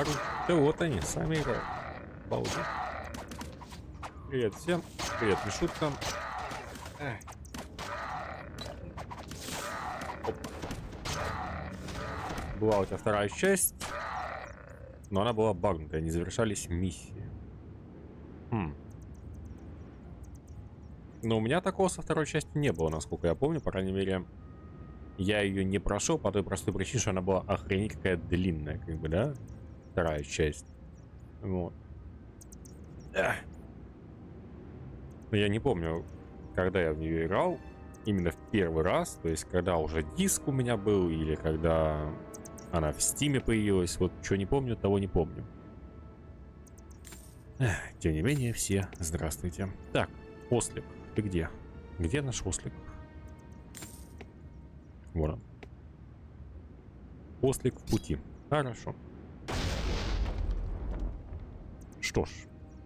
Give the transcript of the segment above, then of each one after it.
орут. Да вот они, сами играют. Балды. Привет всем. Привет, Мишутка. Была у тебя вторая часть, но она была багнутая, не завершались миссии. Хм. Но у меня такого со второй части не было, насколько я помню, по крайней мере, я ее не прошел по той простой причине, что она была охренеть какая длинная, как бы, да? Вторая часть. Вот. Но я не помню, когда я в нее играл, именно в первый раз, то есть когда уже диск у меня был, или когда она в стиме появилась, вот что не помню, того не помню. Тем не менее, все здравствуйте. Так, ослик, ты где? Где наш ослик? Вот он. Ослик в пути. Хорошо. Что ж,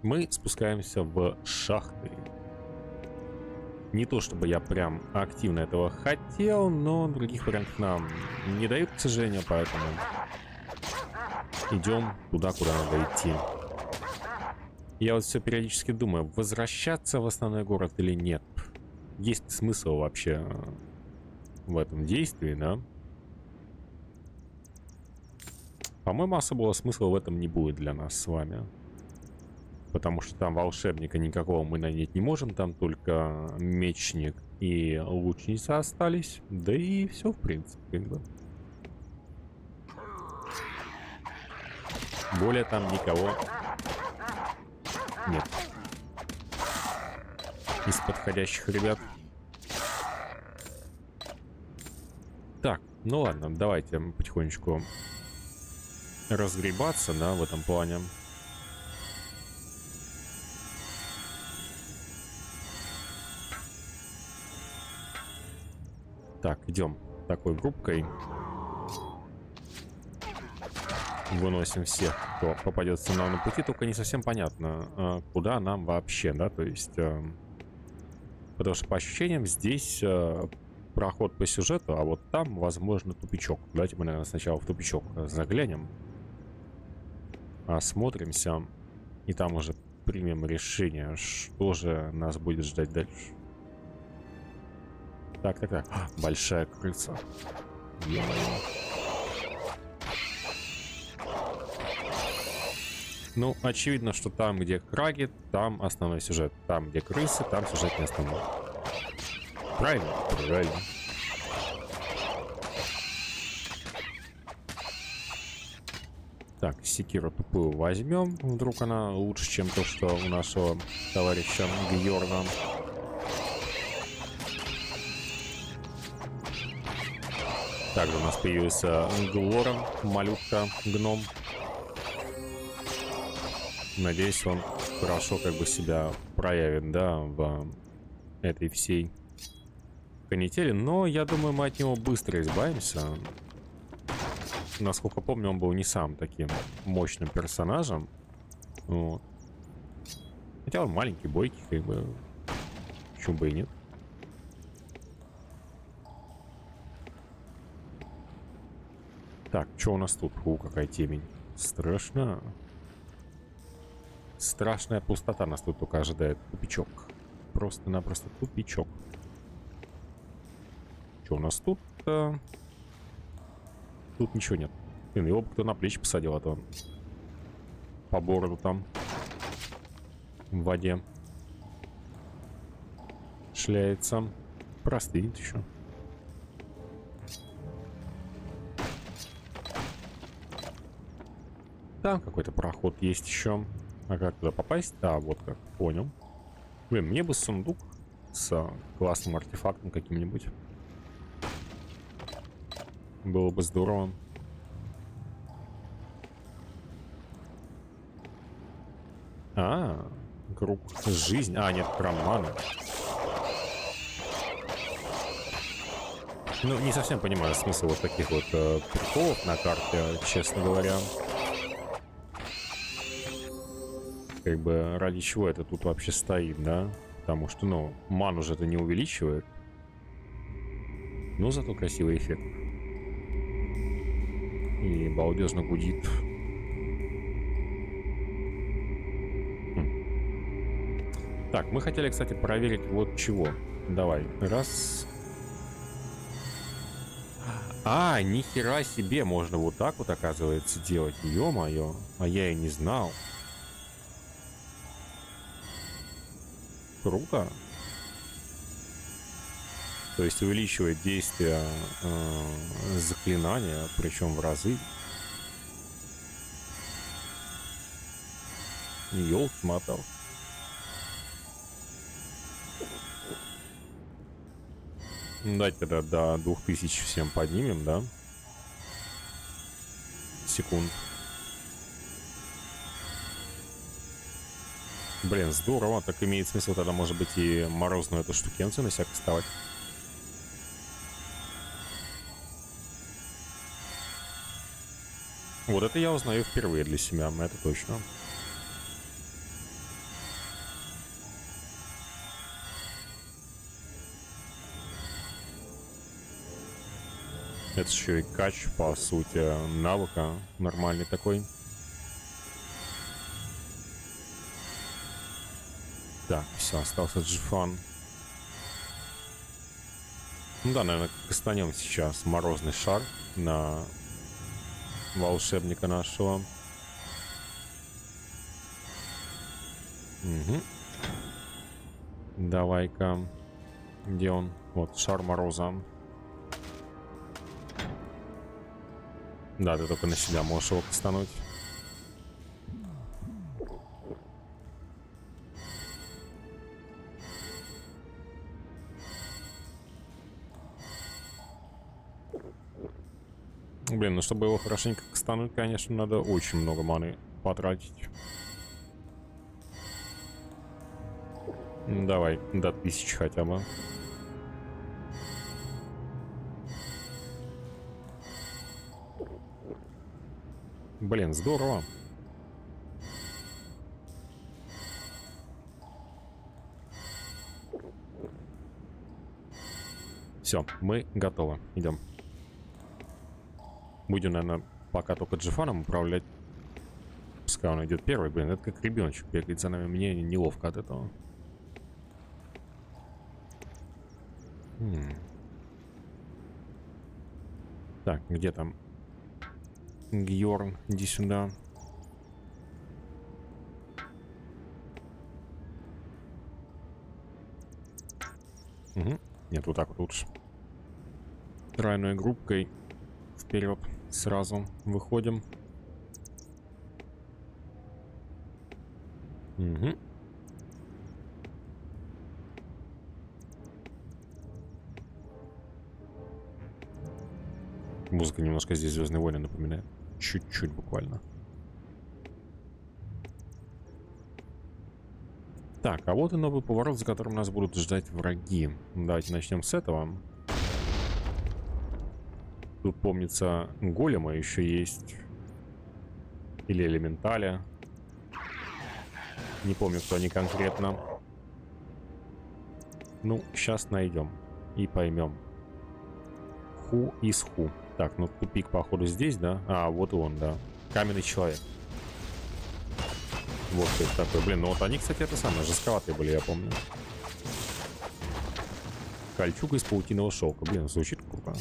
мы спускаемся в шахты. Не то чтобы я прям активно этого хотел, но других вариантов нам не дают, к сожалению, поэтому идем туда, куда надо идти. Я вот все периодически думаю, возвращаться в основной город или нет. Есть смысл вообще в этом действии, да? По-моему, особого смысла в этом не будет для нас с вами. Потому что там волшебника никакого мы нанять не можем. Там только мечник и лучница остались. Да и все, в принципе. Да. Более там никого нет. Из подходящих ребят. Так, ну ладно, давайте потихонечку разгребаться, да, в этом плане. Так, идем такой группкой. Выносим всех, кто попадется нам на пути. Только не совсем понятно, а, куда нам вообще, да, то есть... Э, потому что по ощущениям здесь э, проход по сюжету, а вот там, возможно, тупичок. Давайте мы, наверное, сначала в тупичок заглянем. Осмотримся. И там уже примем решение, что же нас будет ждать дальше. Так, так, так. А, большая крыса. Ну, очевидно, что там, где краги, там основной сюжет. Там, где крысы, там сюжет не основной. Правильно? Правильно. Так, секиру тупую возьмем. Вдруг она лучше, чем то, что у нашего товарища Гьорна. Также у нас появился Глоран, малютка, гном. Надеюсь, он хорошо как бы себя проявит, да, в этой всей канители. Но я думаю, мы от него быстро избавимся. Насколько помню, он был не сам таким мощным персонажем. Вот. Хотя он маленький, бойкий, как бы. Почему нет. Так, что у нас тут? У, какая темень. Страшно. Страшная пустота нас тут только ожидает. Тупичок. Просто-напросто тупичок. Что у нас тут? -то? Тут ничего нет. Блин, его бы кто на плечи посадил, а то он по бороду там в воде шляется. Простынет еще. Там какой-то проход есть еще. А как туда попасть? А, вот как. Понял. Блин, мне бы сундук с классным артефактом каким-нибудь. Было бы здорово. А, круг жизнь. А, нет, храм маны. Ну, не совсем понимаю смысл вот таких вот э, приколов на карте, честно говоря. как бы ради чего это тут вообще стоит, да? Потому что, ну, ману же это не увеличивает. Но зато красивый эффект. И балдезно гудит. Хм. Так, мы хотели, кстати, проверить вот чего. Давай, раз. А, нихера себе, можно вот так вот, оказывается, делать. Ё-моё, а я и не знал. Круто. То есть увеличивает действие э, заклинания, причем в разы. Ёлки-мотал. Дать тогда до 2000 всем поднимем, да? Секунд. Блин, здорово. Так имеет смысл тогда, может быть, и морозную эту штукенцию на всяк ставить. Вот это я узнаю впервые для себя, это точно. Это еще и кач, по сути, навыка нормальный такой. Так, все, остался Джифан. Ну да, наверное, кастанем сейчас морозный шар на волшебника нашего. Угу. Давай-ка. Где он? Вот, шар мороза. Да, ты только на себя можешь его постануть. Блин, ну чтобы его хорошенько стануть, конечно, надо очень много маны потратить. Давай, до тысячи хотя бы. Блин, здорово. Все, мы готовы. Идем. Будем, наверное, пока только джифаном управлять. Пускай он идет первый, блин, это как ребеночек бегает за нами. Мне неловко от этого. Хм. Так, где там Гьорн, иди сюда. Угу. Нет, вот так вот лучше. Тройной группкой вперед сразу выходим. Угу. Музыка немножко здесь Звездные войны напоминает. Чуть-чуть буквально. Так, а вот и новый поворот, за которым нас будут ждать враги. Давайте начнем с этого. Тут, помнится, голема еще есть. Или элементаля. Не помню, кто они конкретно. Ну, сейчас найдем и поймем. Ху из ху. Так, ну тупик, походу, здесь, да? А, вот он, да. Каменный человек. Вот это такой. Блин, ну вот они, кстати, это самое, жестковатые были, я помню. Кольчуга из паутиного шелка. Блин, звучит круто.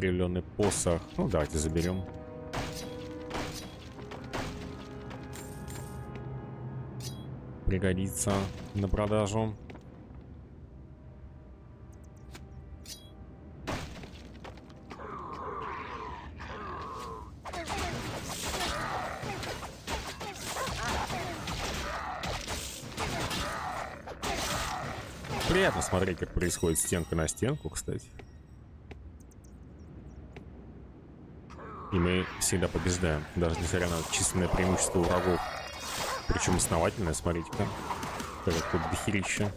Искривленный посох. Ну, давайте заберем. пригодится на продажу. Приятно смотреть, как происходит стенка на стенку, кстати. Мы всегда побеждаем, даже несмотря на численное преимущество врагов. Причем основательная, смотрите-ка. Как тут дохерища.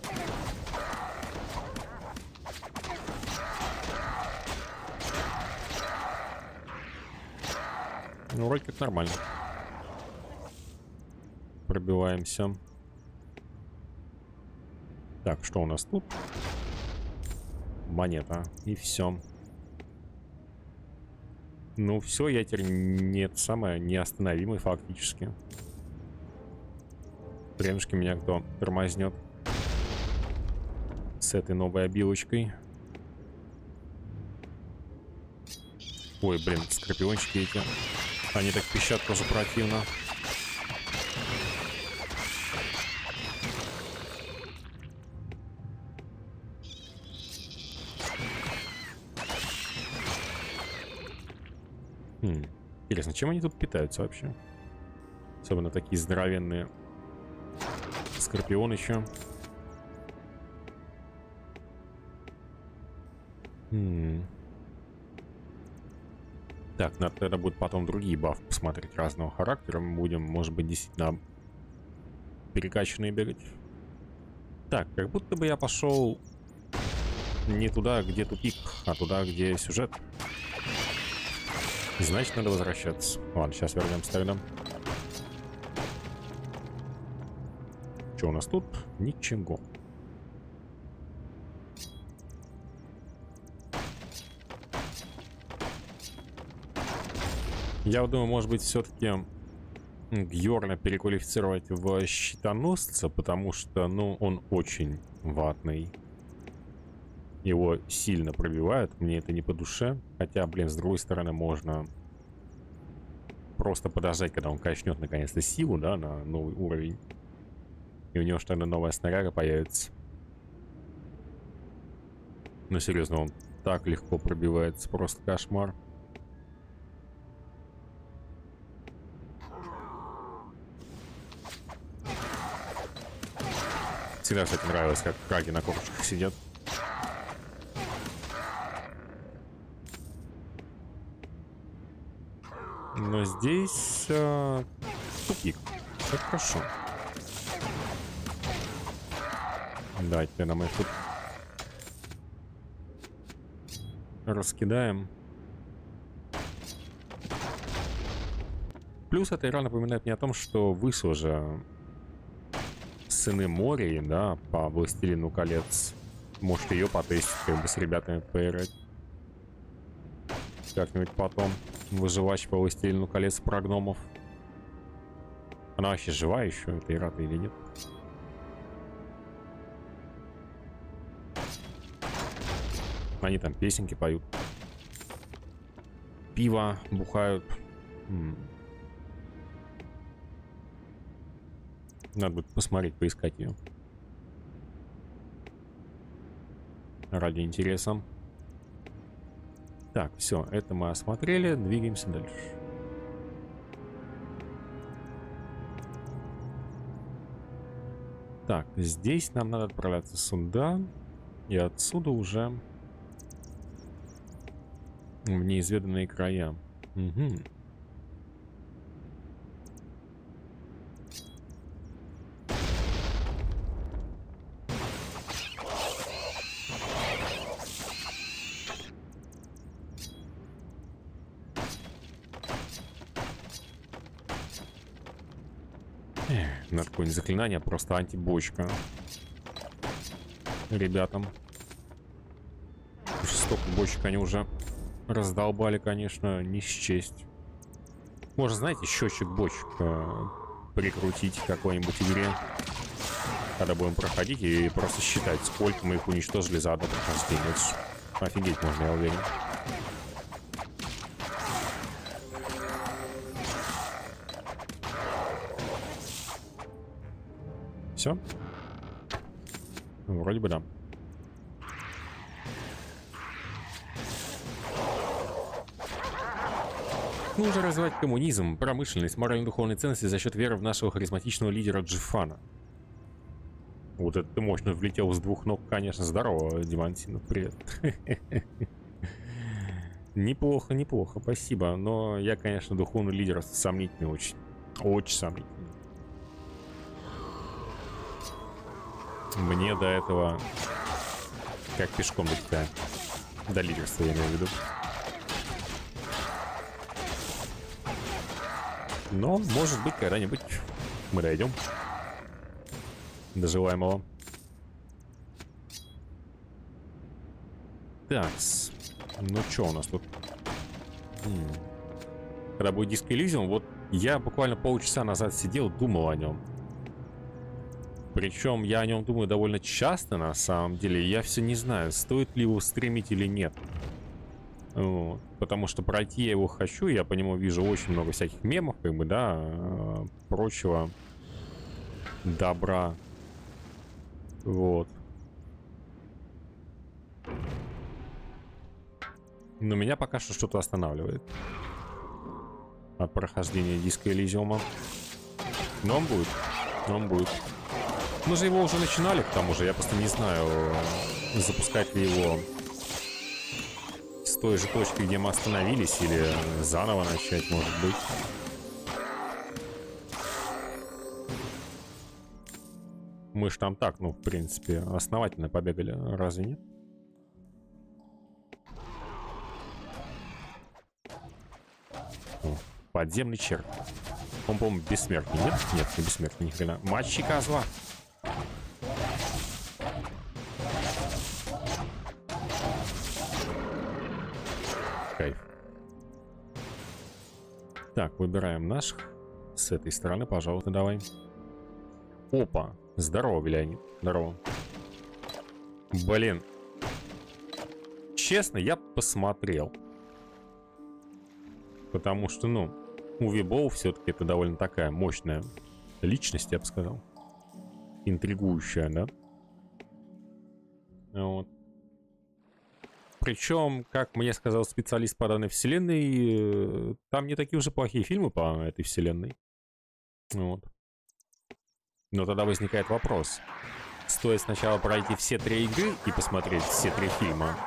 Ну, вроде как нормально. Пробиваемся. Так, что у нас тут? Монета. И все. Ну все, я теперь нет самое неостановимый фактически. Хренушки меня кто тормознет с этой новой обилочкой. Ой, блин, скорпиончики эти. Они так пищат тоже противно. Интересно, чем они тут питаются вообще? Особенно такие здоровенные. Скорпион еще. Хм. Так, надо тогда будет потом другие бафы посмотреть разного характера. Мы будем, может быть, действительно перекачанные бегать. Так, как будто бы я пошел не туда, где тупик, а туда, где сюжет. Значит, надо возвращаться. Ладно, сейчас вернемся тогда. Что у нас тут? Ничего. Я думаю, может быть, все-таки Гьорна переквалифицировать в щитоносца, потому что, ну, он очень ватный. Его сильно пробивают, мне это не по душе. Хотя, блин, с другой стороны, можно просто подождать, когда он качнет наконец-то силу, да, на новый уровень. И у него что то новая снаряга появится. Ну, серьезно, он так легко пробивается, просто кошмар. Всегда, кстати, нравилось, как краги на корточках сидят. Но здесь э, тупик. Это хорошо. Давайте нам их тут раскидаем. Плюс эта игра напоминает мне о том, что вышел же Сыны моря, да, по Властелину колец. Может ее потестить, как бы с ребятами поиграть. Как-нибудь потом. Выживач по Властелину колец про гномов. Она вообще жива еще, эта игра-то или нет? Они там песенки поют. Пиво бухают. Надо будет посмотреть, поискать ее. Ради интереса. Так, все, это мы осмотрели. Двигаемся дальше. Так, здесь нам надо отправляться сюда. И отсюда уже в неизведанные края. Угу. Надо какое-нибудь заклинание, просто антибочка. Ребятам. Столько бочек они уже раздолбали, конечно, не счесть. Можно, знаете, счетчик бочек э, прикрутить в какой-нибудь игре. Когда будем проходить и просто считать, сколько мы их уничтожили за одно прохождение. Офигеть можно, я уверен. Все? Вроде бы да. Нужно развивать коммунизм, промышленность, морально-духовные ценности за счет веры в нашего харизматичного лидера Джифана. Вот это ты мощно влетел с двух ног, конечно. Здорово, Димантин, привет. Неплохо, неплохо, спасибо. Но я, конечно, духовный лидер сомнительный очень. Очень сомнительный. Мне до этого как пешком до Китая. До лидерства, я имею в виду. Но, может быть, когда-нибудь мы дойдем до желаемого. Так, ну что у нас тут? Когда будет диск Elysium, вот я буквально полчаса назад сидел, думал о нем. Причем я о нем думаю довольно часто, на самом деле. Я все не знаю, стоит ли его стримить или нет. Вот. Потому что пройти я его хочу, я по нему вижу очень много всяких мемов, как бы, да, э, прочего добра. Вот. Но меня пока что что-то останавливает. От прохождения диска Элизиума. Но он будет. Но он будет. Мы же его уже начинали, к тому же. Я просто не знаю, запускать ли его с той же точки, где мы остановились, или заново начать, может быть. Мы ж там так, ну, в принципе, основательно побегали, разве нет? Подземный черт. Он, по-моему, бессмертный, нет? Нет, не бессмертный, ни хрена. Матчи козла. Кайф. Так, выбираем наших. С этой стороны, пожалуйста, давай. Опа. Здорово, Леонид. Здорово. Блин. Честно, я посмотрел. Потому что, ну, Уви Боу все-таки это довольно такая мощная личность, я бы сказал. Интригующая, да? Вот. Причем, как мне сказал специалист по данной вселенной, э, там не такие уже плохие фильмы по этой вселенной. Вот. Но тогда возникает вопрос. Стоит сначала пройти все три игры и посмотреть все три фильма?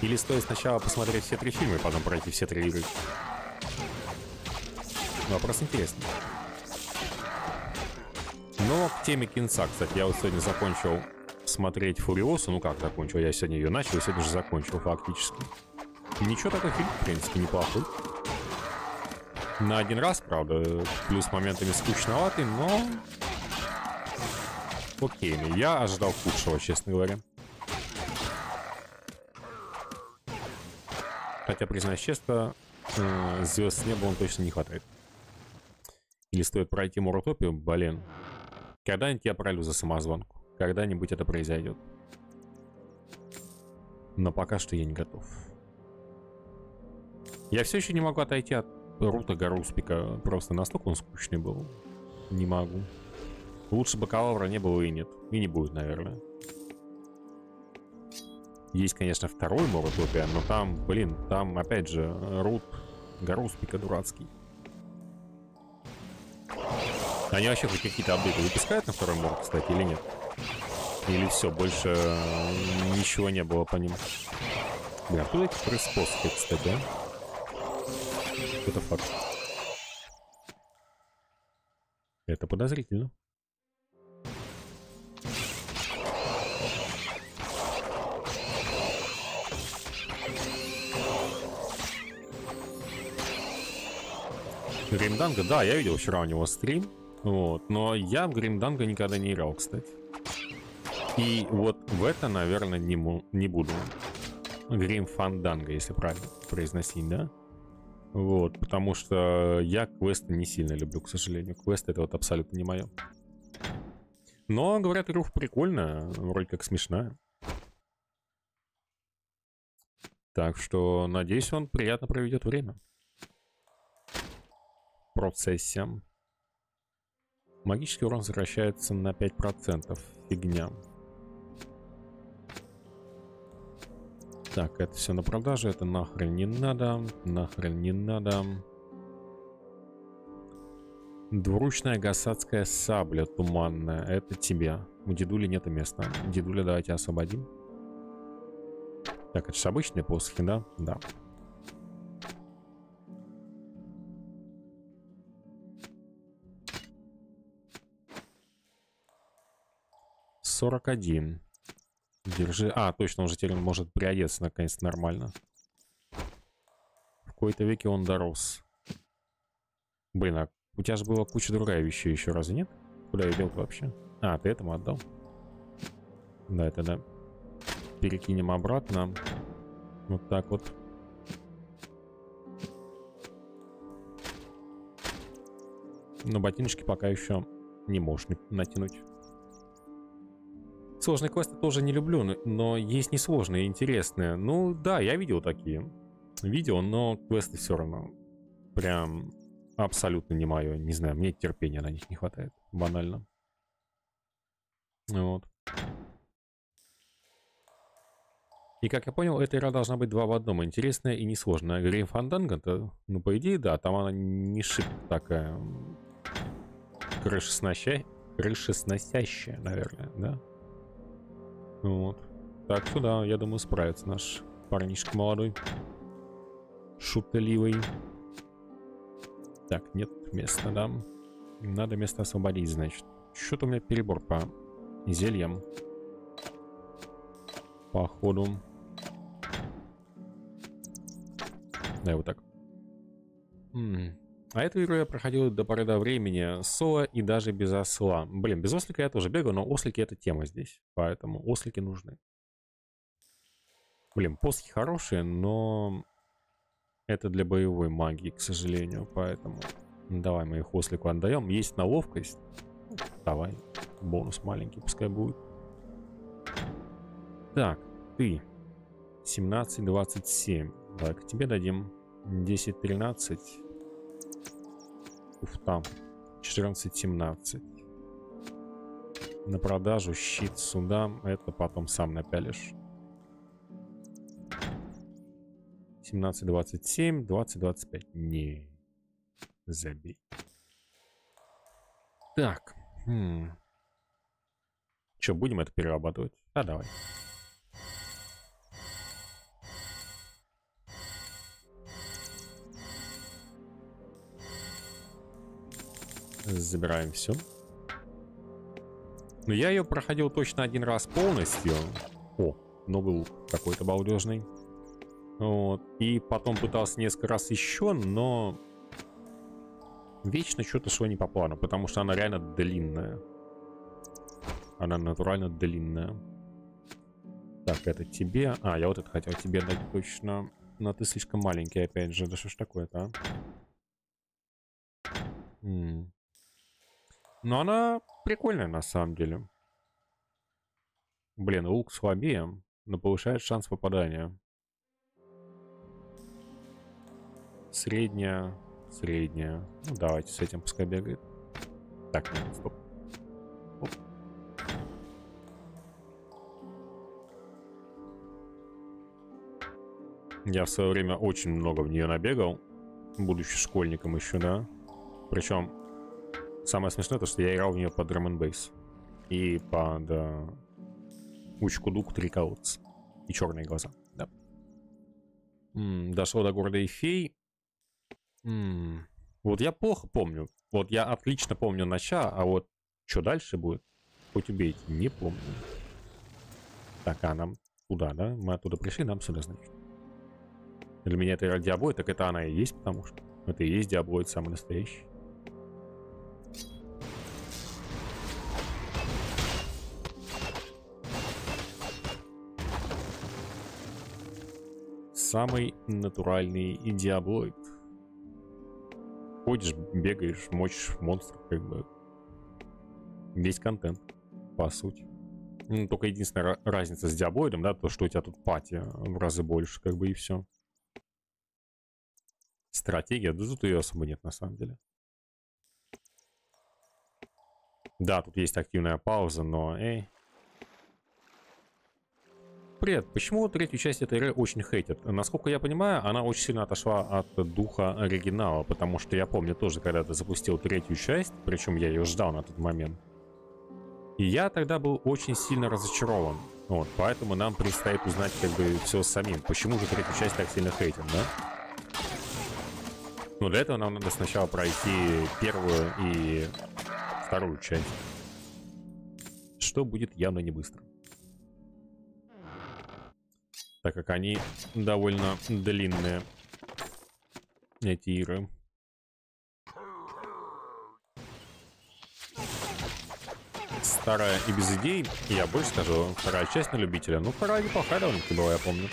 Или стоит сначала посмотреть все три фильма и потом пройти все три игры? Вопрос интересный. Но к теме кинца, кстати, я вот сегодня закончил смотреть Фуриосу. Ну как закончил? Я сегодня ее начал и сегодня же закончил фактически. Ничего, такой фильм, в принципе, неплохой. На один раз, правда, плюс моментами скучноватый, но окейный. Я ожидал худшего, честно говоря. Хотя, признаюсь честно, э, звезд с неба он точно не хватает. Или стоит пройти Муротопию? Блин. Когда-нибудь я пролю за самозванку. Когда-нибудь это произойдет. Но пока что я не готов. Я все еще не могу отойти от Рута Гаруспика. Просто настолько он скучный был. Не могу. Лучше бакалавра не было и нет. И не будет, наверное. Есть, конечно, второй Моротопия, но там, блин, там, опять же, Рут Гаруспика дурацкий. Они вообще хоть какие-то апдейты выпускают на второй мор, кстати, или нет? Или все, больше ничего не было по ним? Бля, откуда эти пресс-посты, кстати, а? Это факт. Это подозрительно. Гримданга, да, я видел вчера у него стрим. Вот, но я в Гримданга никогда не играл, кстати. И вот в это, наверное, не, не буду. Грим Фанданга, если правильно произносить, да? Вот, потому что я квесты не сильно люблю, к сожалению. Квест это вот абсолютно не мое. Но, говорят, игру прикольная, вроде как смешная. Так что, надеюсь, он приятно проведет время процессе. Магический урон возвращается на 5%. Фигня. Так, это все на продаже. Это нахрен не надо. Нахрен не надо. Двуручная гасадская сабля туманная. Это тебе. У дедули нет места. Дедуля, давайте освободим. Так, это же обычные посохи, да? Да. 41. Держи. А, точно, уже теперь он может приодеться наконец нормально. В какой-то веке он дорос. Блин, а у тебя же была куча другая вещей еще, разве нет? Куда я дел вообще? А, ты этому отдал? Да, это да. Перекинем обратно. Вот так вот. Но ботиночки пока еще не можешь натянуть. Сложные квесты тоже не люблю, но есть несложные интересные. Ну да, я видел такие видео, но квесты все равно прям абсолютно не мое. Не знаю, мне терпения на них не хватает. Банально. Вот. И как я понял, эта игра должна быть два в одном. Интересная и несложная. Грейм Фанданга-то, ну, по идее, да, там она не шиб такая крышесносящая, крышесносящая, наверное, да? Вот. Так что да, я думаю, справится наш парнишка молодой. Шутливый. Так, нет места, да? Надо место освободить, значит. Что-то у меня перебор по зельям. Походу. Да, вот так. М -м. А эту игру я проходил до поры до времени соло и даже без осла. Блин, без ослика я тоже бегаю, но ослики это тема здесь. Поэтому ослики нужны. Блин, посохи хорошие, но это для боевой магии, к сожалению. Поэтому давай мы их ослику отдаем. Есть на ловкость. Давай. Бонус маленький пускай будет. Так, ты. 17-27. Так, тебе дадим 10-13. Уф, там. 14-17. На продажу щит сюда. Это потом сам напялишь. 17-27, 20-25. Не. Забей. Так. Хм. Че, будем это перерабатывать? А, давай. Забираем все. Но я ее проходил точно один раз полностью. О, новый лук какой-то балдежный. Вот. И потом пытался несколько раз еще, но... Вечно что-то шло не по плану, потому что она реально длинная. Она натурально длинная. Так, это тебе. А, я вот это хотел тебе дать точно. Но ты слишком маленький, опять же. Да что ж такое-то, а? Но она прикольная на самом деле. Блин, лук слабее, но повышает шанс попадания. Средняя, средняя. Ну, давайте с этим пускай бегает. Так, нет, стоп. Оп. Я в свое время очень много в нее набегал, будучи школьником еще, да. Причем Самое смешное, то, что я играл в нее под Drum Bass. И под uh, Учку Дук Три колодца. И черные глаза, да. М -м, дошло до города Эфей. М -м. Вот я плохо помню. Вот я отлично помню начало, а вот что дальше будет, хоть убейте, не помню. Так, а нам туда, да? Мы оттуда пришли, нам сюда, значит. Для меня это Диаблоид, так это она и есть, потому что это и есть Диаблоид самый настоящий. Самый натуральный диаблоид. Ходишь, бегаешь, мочишь монстров, как бы. Весь контент, по сути. Ну, только единственная разница с диаблоидом, да, то, что у тебя тут пати в разы больше, как бы, и все. Стратегия, да тут ее особо нет, на самом деле. Да, тут есть активная пауза, но, эй, Привет. Почему третью часть этой игры очень хейтят? Насколько я понимаю, она очень сильно отошла от духа оригинала, потому что я помню тоже, когда ты запустил третью часть, причем я ее ждал на тот момент. И я тогда был очень сильно разочарован. Вот, поэтому нам предстоит узнать как бы все самим. Почему же третью часть так сильно хейтят, да? Ну, для этого нам надо сначала пройти первую и вторую часть. Что будет явно не быстро так как они довольно длинные, эти игры. Старая и без идей, я больше скажу, вторая часть на любителя. Ну, вторая неплохая довольно-таки была, я помню.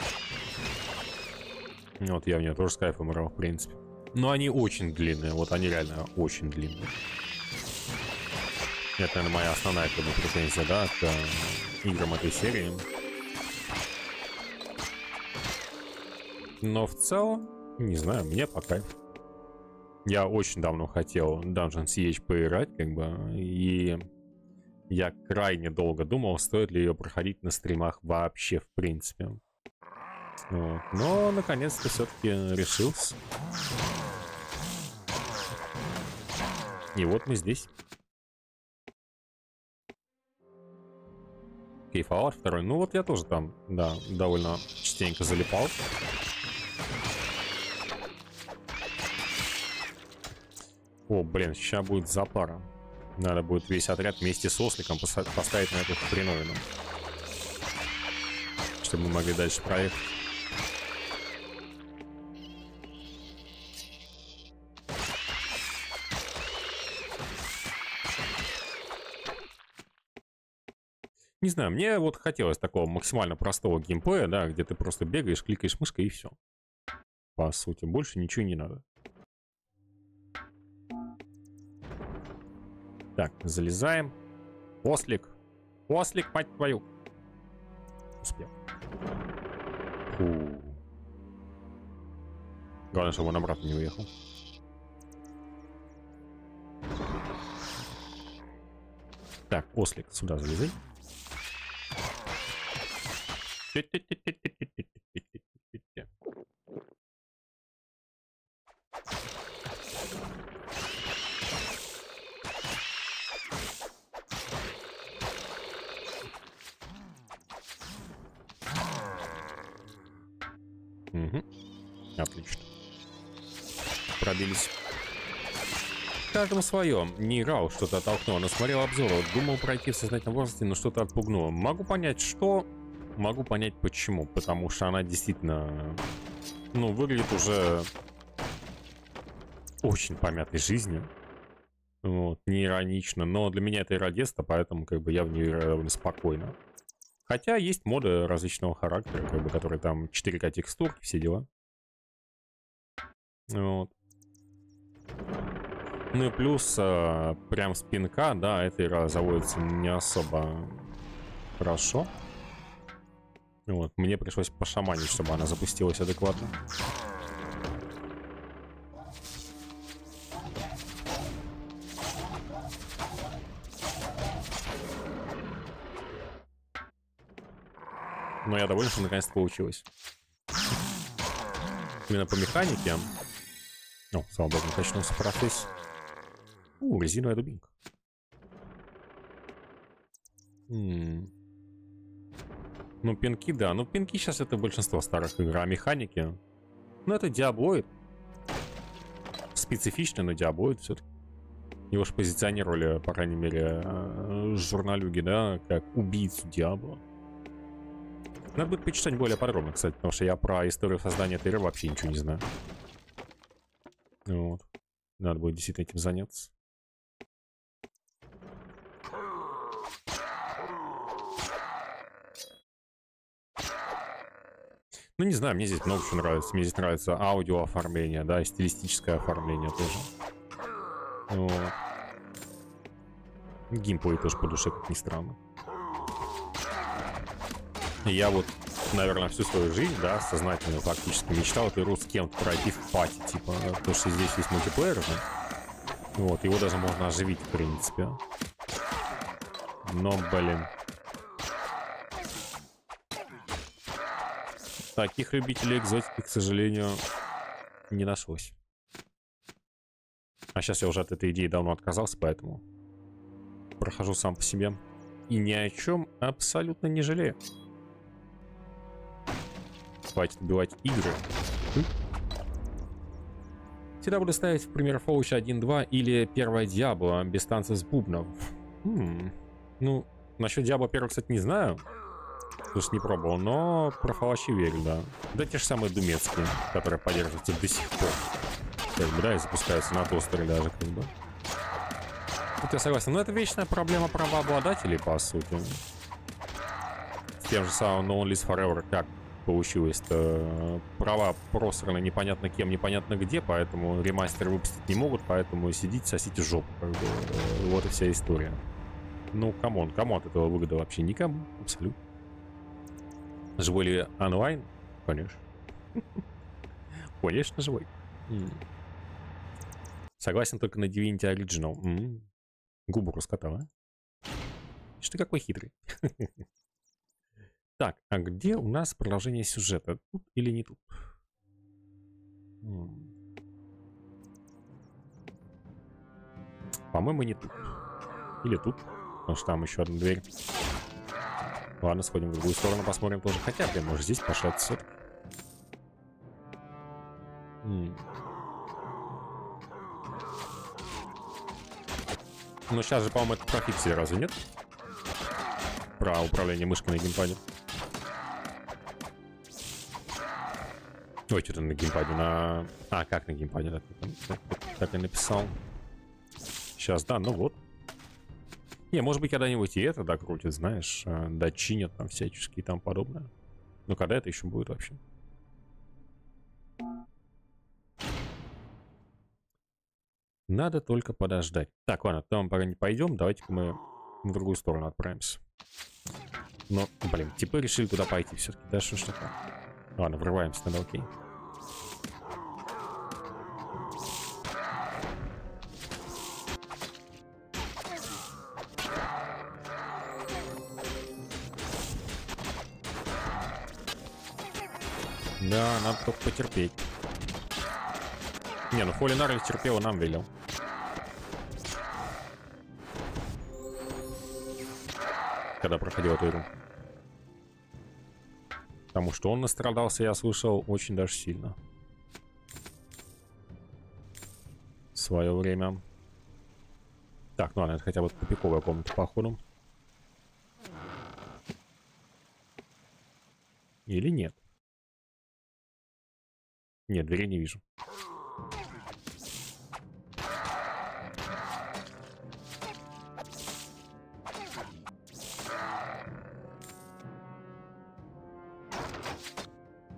Вот я в нее тоже с кайфом играл, в принципе. Но они очень длинные, вот они реально очень длинные. Это, наверное, моя основная как бы, претензия, да, к играм этой серии. Но в целом, не знаю, мне по кайфу. Я очень давно хотел Dungeon Siege поиграть, как бы, и я крайне долго думал, стоит ли ее проходить на стримах вообще, в принципе. Вот. Но, наконец-то, все-таки решился. И вот мы здесь. Fallout 2. Ну вот я тоже там, да, довольно частенько залипал. О, блин, сейчас будет запара. Надо будет весь отряд вместе с осликом поставить на эту хреновину. Чтобы мы могли дальше проехать. Не знаю, мне вот хотелось такого максимально простого геймплея, да, где ты просто бегаешь, кликаешь мышкой и все. По сути, больше ничего не надо. Так, залезаем. Ослик. Ослик, мать твою. Успел. Фу. Главное, чтобы он обратно не уехал. Так, ослик, сюда залезай. Угу. Отлично. Пробились. Каждому своем. Не играл, что-то оттолкнуло, но смотрел обзор. Думал пройти в сознательном возрасте, но что-то отпугнуло. Могу понять, что могу понять почему. Потому что она действительно, ну, выглядит уже очень помятой жизнью. Вот, не иронично. Но для меня это игра детства, поэтому как бы я в нее довольно спокойно. Хотя есть моды различного характера, как бы, которые там 4К текстур, все дела. Вот. Ну и плюс, э, прям с пинка, да, эта игра заводится не особо хорошо. Вот, мне пришлось пошаманить, чтобы она запустилась адекватно. Но я доволен, что наконец-то получилось. Именно по механике. О, слава богу, качнулся процесс. У, резиновая дубинка. М -м ну, пинки, да. Ну, пинки сейчас это большинство старых игр. А механики? Ну, это диаблоид. Специфично, но диаблоид все-таки. Его же позиционировали, по крайней мере, э, журналюги, да, как убийцу Диабло. Надо будет почитать более подробно, кстати, потому что я про историю создания этой игры вообще ничего не знаю. Вот. Надо будет действительно этим заняться. Ну, не знаю, мне здесь много чего нравится. Мне здесь нравится аудио оформление, да, и стилистическое оформление тоже. Вот. Геймплей тоже по душе, как ни странно. Я вот, наверное, всю свою жизнь, да, сознательно фактически мечтал эту игру с кем-то пройти в пати, типа, потому что здесь есть мультиплеер же. Вот, его даже можно оживить, в принципе. Но, блин, Таких любителей экзотики, к сожалению, не нашлось. А сейчас я уже от этой идеи давно отказался, поэтому прохожу сам по себе. И ни о чем абсолютно не жалею. Хватит убивать игры. Всегда буду ставить в пример Fallout 1.2 или первое Диабло без танца с бубнов. Хм. Ну, насчет Диабло 1, кстати, не знаю. Потому что не пробовал, но про фалачи верю, да. Да те же самые думецкие, которые поддерживаются до сих пор. Как бы, да, и запускаются на тостере даже, как бы. Тут я согласен. Но это вечная проблема правообладателей, по сути. С тем же самым No One Lives Forever. Как получилось-то. Права просраны непонятно кем, непонятно где, поэтому ремастер выпустить не могут, поэтому сидите, сосите жопу. Как бы. Вот и вся история. Ну, come on, кому от этого выгода вообще? Никому, абсолютно. Живой ли онлайн? Конечно. Конечно, живой. Согласен только на Divinity Original. Губу раскатал, а? Что ты какой хитрый. Так, а где у нас продолжение сюжета? Тут или не тут? По-моему, не тут. Или тут. Потому что там еще одна дверь. Ладно, сходим в другую сторону, посмотрим тоже. Хотя, блин, может здесь пошаться. Ну, сейчас же, по-моему, это профиксили, разве нет? Про управление мышкой на геймпаде. Ой, что-то на геймпаде, на... А, как на геймпаде, так, так, я написал. Сейчас, да, ну вот. Не, может быть, когда-нибудь и это докрутит, знаешь, э, дочинят там всячески и там подобное. Но когда это еще будет вообще? Надо только подождать. Так, ладно, там пока не пойдем. Давайте-ка мы в другую сторону отправимся. Но, блин, типа решили туда пойти все-таки. Да что ж такое? Ладно, врываемся, тогда окей. Да, надо только потерпеть. Не, ну Холинар терпела нам велел. Когда проходил эту игру. Потому что он настрадался, я слышал, очень даже сильно. В свое время. Так, ну ладно, это хотя бы тупиковая комната, походу. Или нет? Нет, двери не вижу.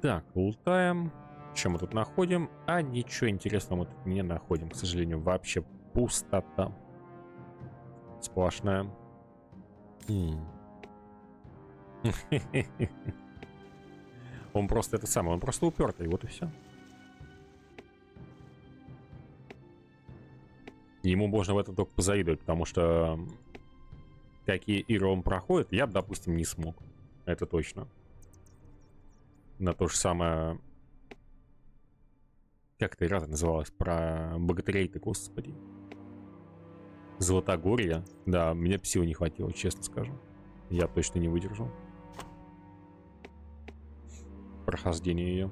Так, лутаем. Что мы тут находим? А ничего интересного мы тут не находим, к сожалению. Вообще пустота. Сплошная. Он просто это самое, он просто упертый, вот и все. Ему можно в это только позавидовать, потому что какие игры он проходит, я, допустим, не смог. Это точно на то же самое... Как это игра называлась? Про богатырей-то, господи. Золотогорье. Да, мне сил не хватило, честно скажу. Я точно не выдержал. Прохождение ее.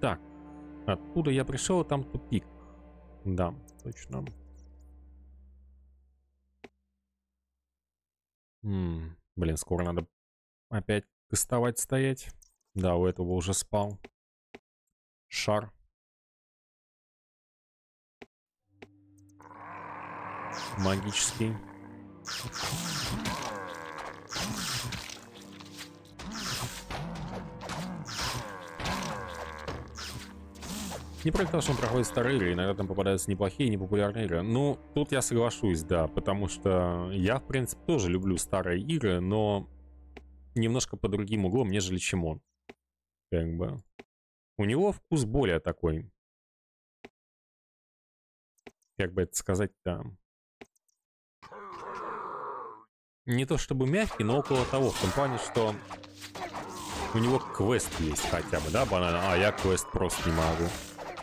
Так. Оттуда я пришел, там тупик. Да, точно. Блин, скоро надо Опять кастовать стоять. Да, у этого уже спал. Шар. Магический. Не про то, что он проходит старые игры, иногда там попадаются неплохие, непопулярные игры. Ну, тут я соглашусь, да, потому что я, в принципе, тоже люблю старые игры, но немножко по другим углом, нежели чем он. Как бы. У него вкус более такой. Как бы это сказать-то. Не то чтобы мягкий, но около того. В том плане, что у него квест есть хотя бы, да, банально. А я квест просто не могу.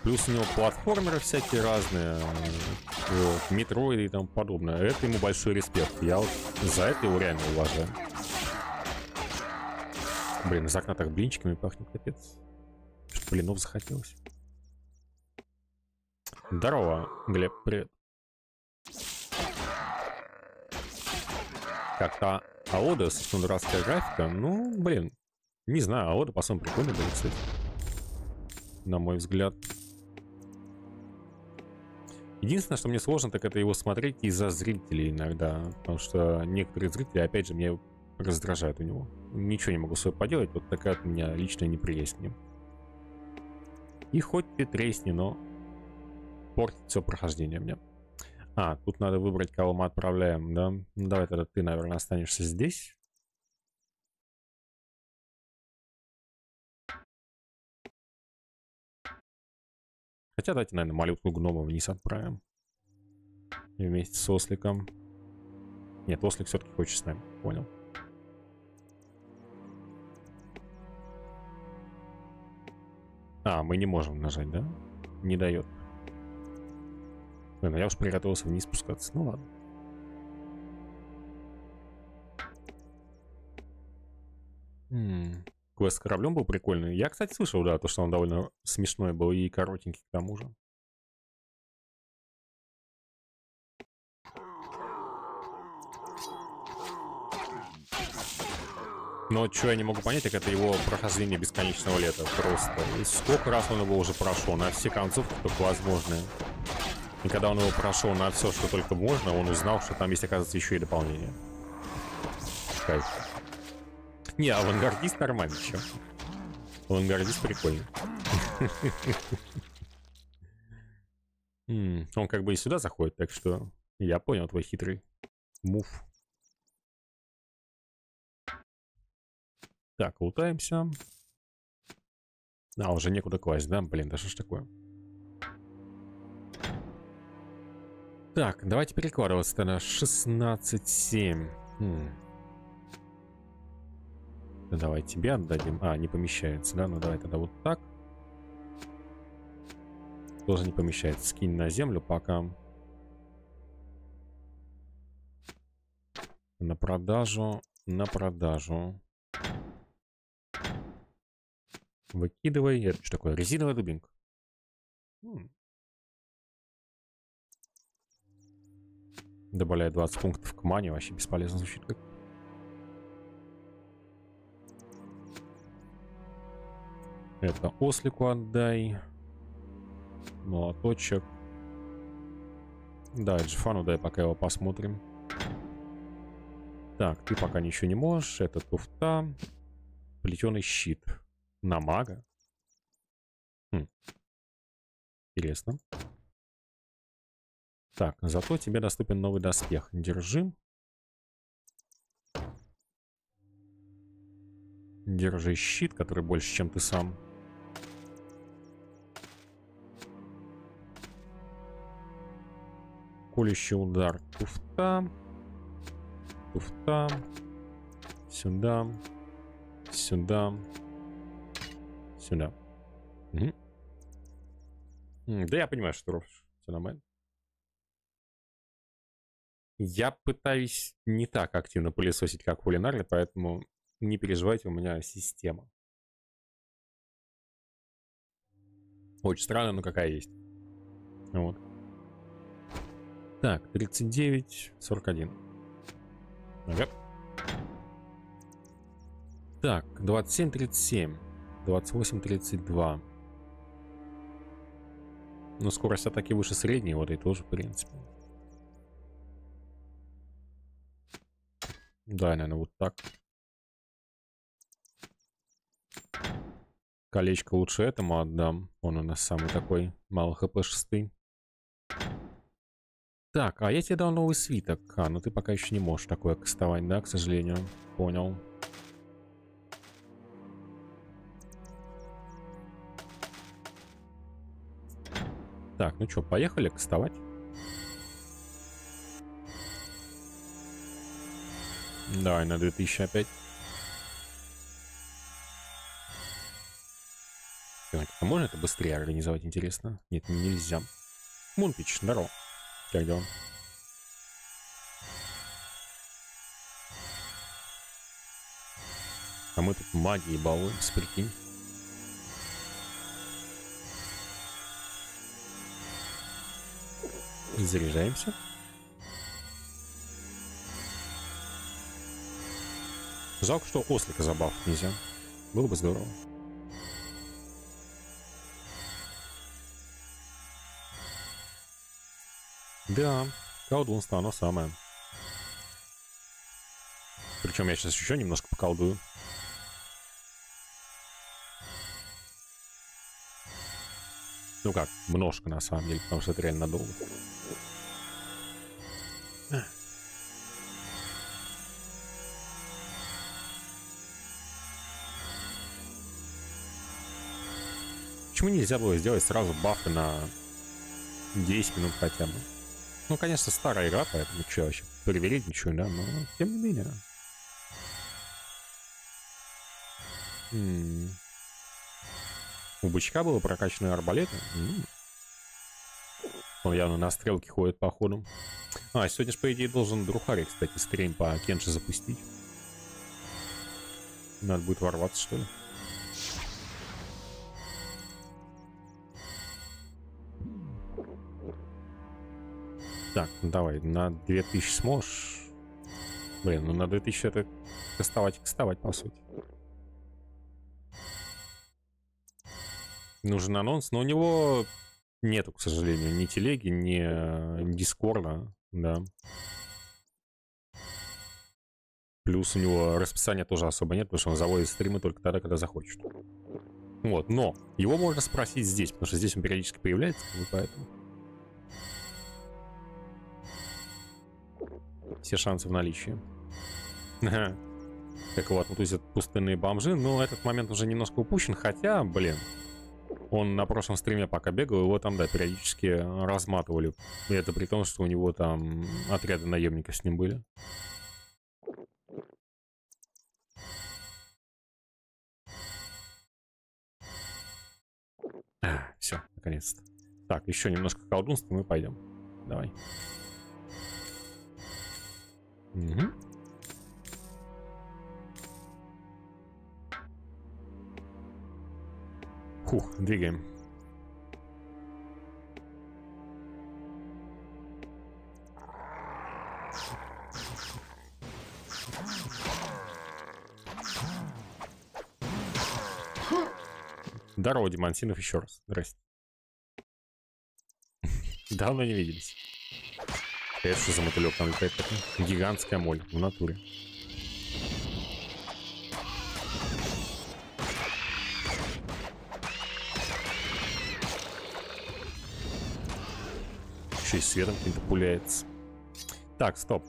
Плюс у него платформеры всякие разные, вот, метроиды и тому подобное. Это ему большой респект. Я вот за это его реально уважаю. Блин, из окна так блинчиками пахнет, капец. Блинов захотелось. Здорово, Глеб, привет. Как-то Аода, собственно, дурацкая графика. Ну, блин, не знаю, Аода, по-своему, прикольно будет, кстати. На мой взгляд. Единственное, что мне сложно, так это его смотреть из-за зрителей иногда. Потому что некоторые зрители, опять же, мне раздражает у него. Ничего не могу с собой поделать, вот такая вот у меня личная неприязнь к ним. И хоть ты тресни, но портит все прохождение мне. А, тут надо выбрать, кого мы отправляем, да? Ну, давай тогда ты, наверное, останешься здесь. Хотя давайте, наверное, малютку гнома вниз отправим. И вместе с осликом. Нет, ослик все-таки хочет с нами. Понял. А, мы не можем нажать, да? Не дает. Блин, а я уж приготовился вниз спускаться. Ну ладно. -м. Квест с кораблем был прикольный. Я, кстати, слышал, да, то, что он довольно смешной был и коротенький к тому же. Но что я не могу понять, так это его прохождение бесконечного лета. Просто. И сколько раз он его уже прошел, на все концовки только возможные. И когда он его прошел на все, что только можно, он узнал, что там есть, оказывается, еще и дополнение. Кайф. Не, авангардист нормально, чё. Авангардист прикольный. Он как бы и сюда заходит, так что я понял твой хитрый мув. Так, лутаемся. А, уже некуда класть, да? Блин, да что ж такое? Так, давайте перекладываться на 16-7. Хм. Да давай тебе отдадим. А, не помещается, да? Ну давай тогда вот так. Тоже не помещается. Скинь на землю пока. На продажу. На продажу. Выкидывай. Это что такое? Резиновая дубинка. Добавляет 20 пунктов к мане. Вообще бесполезно звучит как. Это ослику отдай. Молоточек. Да, Джифану дай, пока его посмотрим. Так, ты пока ничего не можешь. Это туфта. Плетеный щит. На мага. Хм. Интересно. Так, зато тебе доступен новый доспех. Держи. Держи щит, который больше, чем ты сам. Колющий удар. Туфта. Туфта. Сюда. Сюда. Сюда. Угу. Да я понимаю, что ровишь. Все нормально. Я пытаюсь не так активно пылесосить, как кулинарный, поэтому не переживайте, у меня система. Очень странно, но какая есть. Вот. Так, 39, 41. Ага. Так, 27, 37. 28, 32. Ну, скорость атаки выше средней, вот и тоже, в принципе. Да, наверное, вот так. Колечко лучше этому отдам. Он у нас самый такой мало хп шестый. Так, а я тебе дал новый свиток. А, ну ты пока еще не можешь такое кастовать, да, к сожалению. Понял. Так, ну что, поехали кастовать. Давай на 2000 опять. А можно это быстрее организовать, интересно? Нет, нельзя. Мунпич, здорово. Как дела? А мы тут магией балуемся, прикинь. Заряжаемся. Жалко, что ослика забав нельзя. Было бы здорово. Да, колдунство, оно самое. Причем я сейчас еще немножко поколдую. Ну как, множко на самом деле, потому что это реально надолго. Почему нельзя было сделать сразу бафы на 10 минут хотя бы? Ну, конечно, старая игра, поэтому что вообще, проверить ничего, да, но тем не менее. М -м. У бычка было прокачанные арбалеты. М -м. Он явно на стрелке ходит по ходу. А, сегодня же, по идее, должен Друхари, кстати, стрим по Кенши запустить. Надо будет ворваться, что ли. Так, ну давай, на 2000 сможешь? Блин, ну на 2000 это кастовать и по сути. Нужен анонс, но у него нету, к сожалению, ни телеги, ни э, дискорда, да. Плюс у него расписания тоже особо нет, потому что он заводит стримы только тогда, когда захочет. Вот, но его можно спросить здесь, потому что здесь он периодически появляется, как поэтому. Все шансы в наличии. Так вот, вот эти пустынные бомжи. Но этот момент уже немножко упущен, хотя, блин, он на прошлом стриме пока бегал, его там, да, периодически разматывали. И это при том, что у него там отряды наемников с ним были. А, все, наконец-то. Так, еще немножко колдунства, мы пойдем. Давай. Угу. Фух, двигаем. Здорово, Димансинов, еще раз. Здрасте. Давно не виделись. Это что за мотылек там летает? Гигантская моль в натуре. Еще и светом каким-то пуляется. Так, стоп.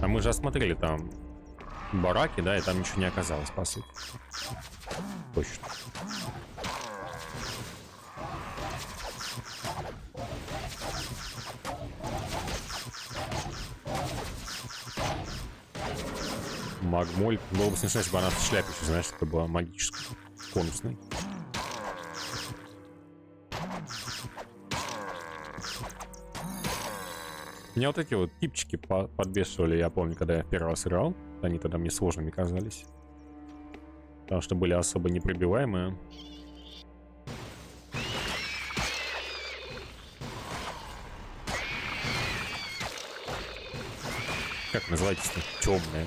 А мы же осмотрели там бараки, да, и там ничего не оказалось, по сути. Точно. Магмоль. Было бы смешно, если бы она в шляпе знаешь, это была магическая, конусной. Меня вот эти вот типчики по подбешивали, я помню, когда я первый раз играл. Они тогда мне сложными казались. Потому что были особо непробиваемые. Как называется-то? Темная.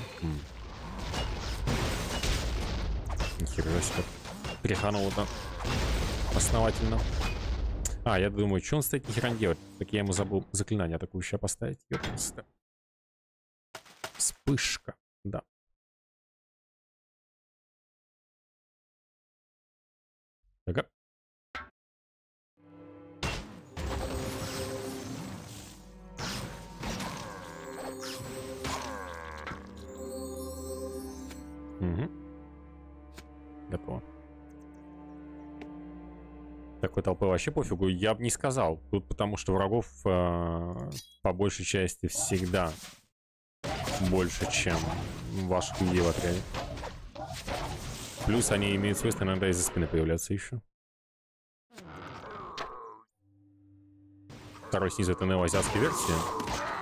Нихера себе. Тряхануло-то основательно. А, я думаю, что он стоит нихера не делать? Так я ему забыл заклинание атакующее поставить. Ёпрст. Вспышка. Да. Ага. Угу. Готово. Такой толпы вообще пофигу. Я бы не сказал. Тут потому что врагов э, по большей части всегда больше, чем ваших людей в отряде. Плюс они имеют свойство иногда из-за спины появляться еще. Второй снизу это неоазиатская версия.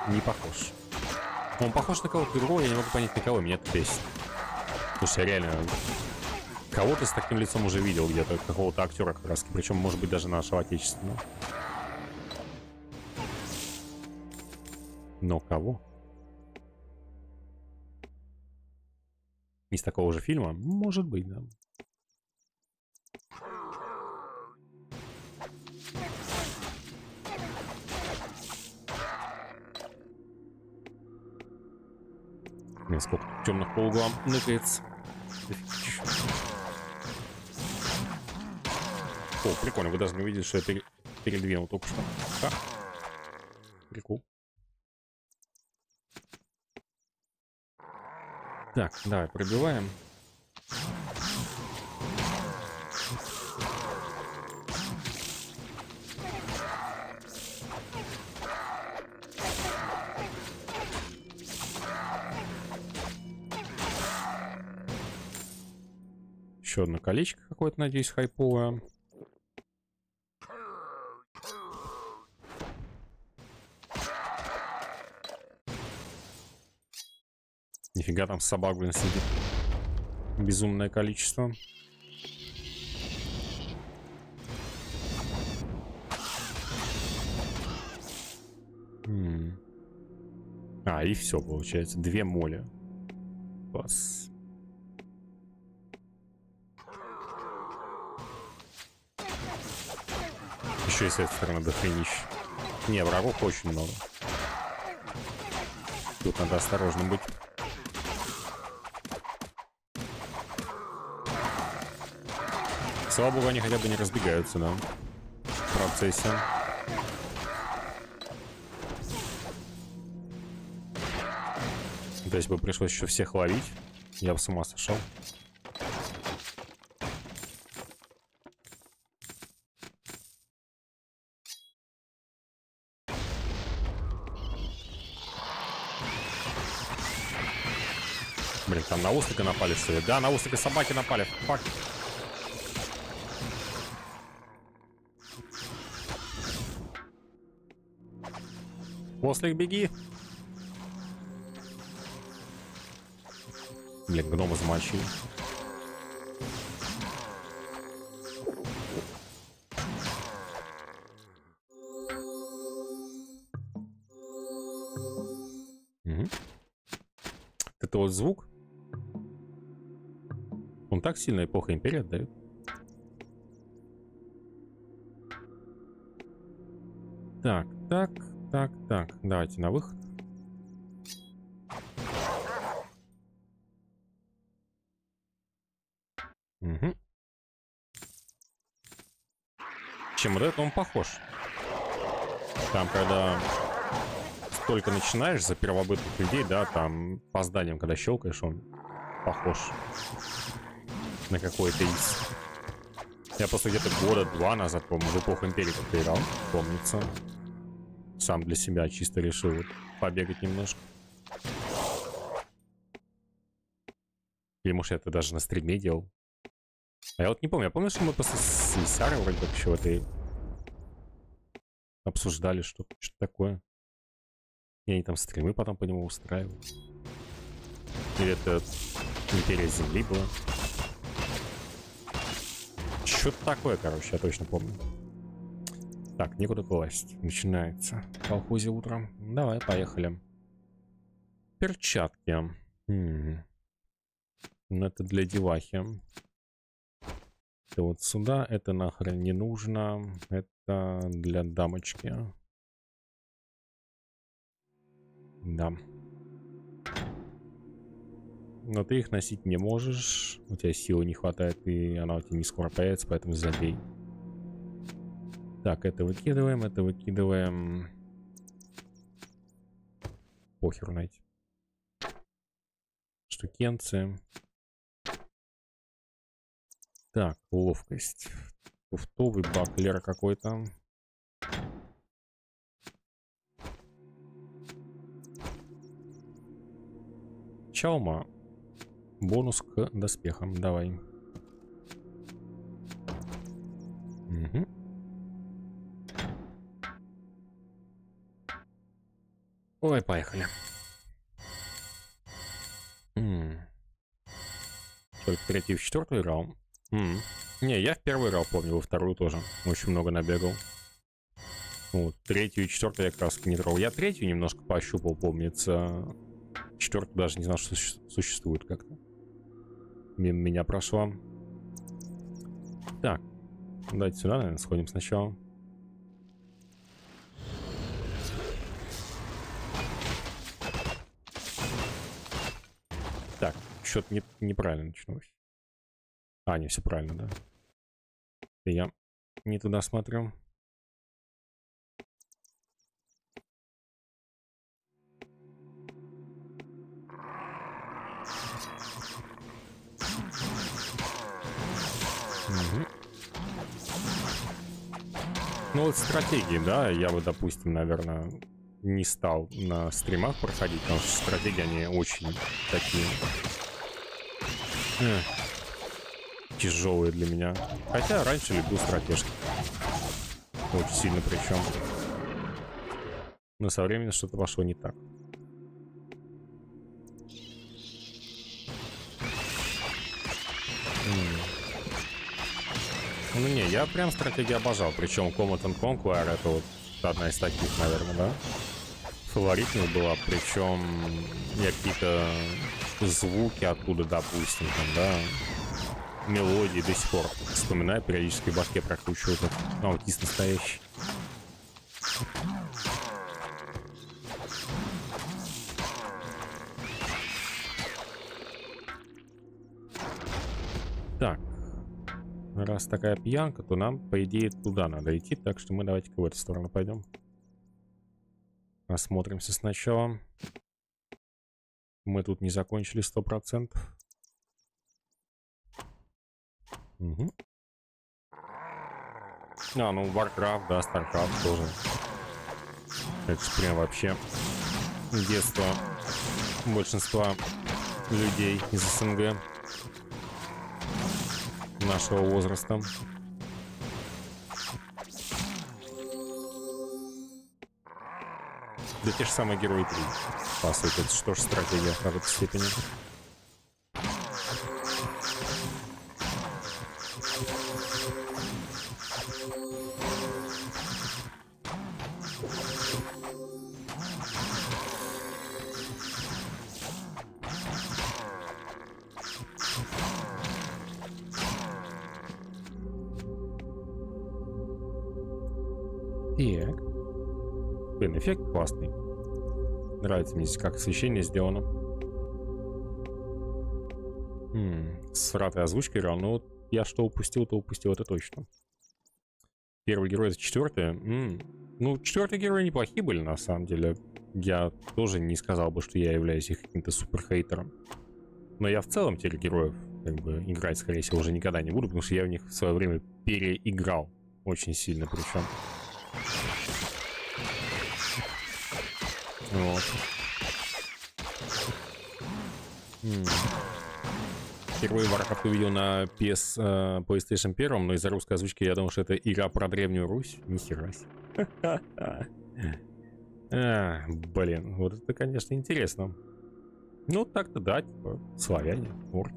Не похож. Он похож на кого-то другого, я не могу понять на кого, меня это бесит. Слушай, я реально кого-то с таким лицом уже видел где-то, какого-то актера как раз, причем, может быть, даже нашего отечественного. Но кого? Из такого же фильма? Может быть, да. Сколько темных по углам ныкается. О, прикольно, вы даже не увидели, что я пере... передвинул только что. Так. Прикол. Так, давай, пробиваем. Еще одно колечко какое-то, надеюсь, хайповое. Нифига там собак, блин, сидит. Безумное количество. А, и все, получается. Две моли. Класс. Еще и с этой стороны дохренищ. Не, врагов очень много. Тут надо осторожно быть. Слава богу, они хотя бы не разбегаются, да, в процессе. То есть бы пришлось еще всех ловить, я бы с ума сошел. Блин, там на Устика напали, что ли? Да, на Устика собаки напали. Фак. После беги. Блин, гнома замочил. Угу. Это вот звук. Он так сильно эпоха империи отдает. Так, так, так, так, давайте на выход. Угу. Чем вот это он похож. Там, когда только начинаешь за первобытных людей, да, там по зданиям, когда щелкаешь, он похож на какой-то из... Я просто где-то года два назад, по-моему, эпоху Империи как играл, помнится сам для себя чисто решил вот побегать немножко. Или может я это даже на стриме делал. А я вот не помню, я помню, что мы после с вроде как еще в этой обсуждали что-то, что такое. И они там стримы потом по нему устраивают. Или это Империя Земли была. Что-то такое, короче, я точно помню. Так, некуда класть. Начинается. В колхозе утром. Давай, поехали. Перчатки. Ну, это для девахи. Это вот сюда. Это нахрен не нужно. Это для дамочки. Да. Но ты их носить не можешь. У тебя силы не хватает, и она у тебя не скоро появится, поэтому забей. Так, это выкидываем, это выкидываем. Похеру найти. Штукенцы. Так, ловкость. Туфтовый баклер какой-то. Чалма. Бонус к доспехам. Давай. Угу. Ой, поехали. М -м. Только третий в четвертую играл. М. Не, я в первый играл, помню, во вторую тоже. Очень много набегал. Вот, третью и четвертую я раз не трогал. Я третью немножко пощупал, помнится. Четвертую даже не знал, что существует как-то. Мимо меня прошла. Так. Давайте сюда, наверное, сходим сначала. Что-то не, неправильно началось. А, не, все правильно, да. Я не туда смотрю. Ну вот стратегии, да, я бы, допустим, наверное, не стал на стримах проходить, потому что стратегии, они очень такие тяжелые для меня. Хотя раньше любил стратежки. Очень сильно причем. Но со временем что-то пошло не так. Ну не, я прям стратегии обожал. Причем Command and Conquer это вот одна из таких, наверное, да? Фаворитных была. Причем я какие-то звуки оттуда, допустим, там, да, мелодии до сих пор вспоминаю, периодически в башке прокручиваю, как аутист настоящий. Так, Раз такая пьянка, то нам, по идее, туда надо идти. Так что мы давайте-ка в эту сторону пойдем. Осмотримся сначала. Мы тут не закончили 100%. Угу. А, ну, Warcraft, да, StarCraft тоже. Это же прям вообще детство большинства людей из СНГ нашего возраста. Да те же самые герои 3. По сути, это что же стратегия в какой-то степени. Классный. Нравится мне здесь, как освещение сделано. М-м, с ратой озвучкой играл, но вот я что упустил, то упустил, это точно. Первый герой это четвертый. М-м. Ну, четвертые герои неплохие были, на самом деле. Я тоже не сказал бы, что я являюсь их каким-то супер хейтером. Но я в целом теперь героев как бы играть, скорее всего, уже никогда не буду, потому что я в них в свое время переиграл. Очень сильно причем. Вот. Впервые Warcraft увидел на PS, uh, PlayStation 1, но из-за русской озвучки я думал, что это игра про Древнюю Русь. Нихера себе. а, блин, вот это, конечно, интересно. Ну, так-то да, типа, славяне, орки.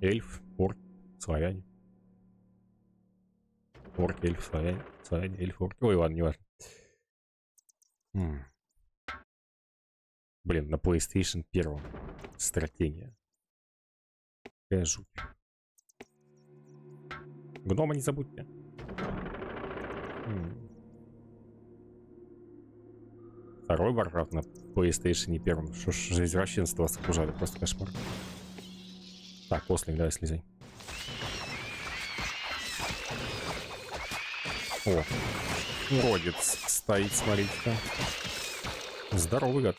Эльф, орк, славяне. Орк, эльф, славяне, славяне, эльф, орк. Ой, ладно, важно. Блин, на PlayStation 1. Стратегия. Какая жуть. Гнома не забудьте. Второй Warcraft на PlayStation 1. Что ж за извращенство вас окружали? Просто кошмар. Так, после, давай слезай. О, уродец стоит, смотрите-ка. Здоровый гад.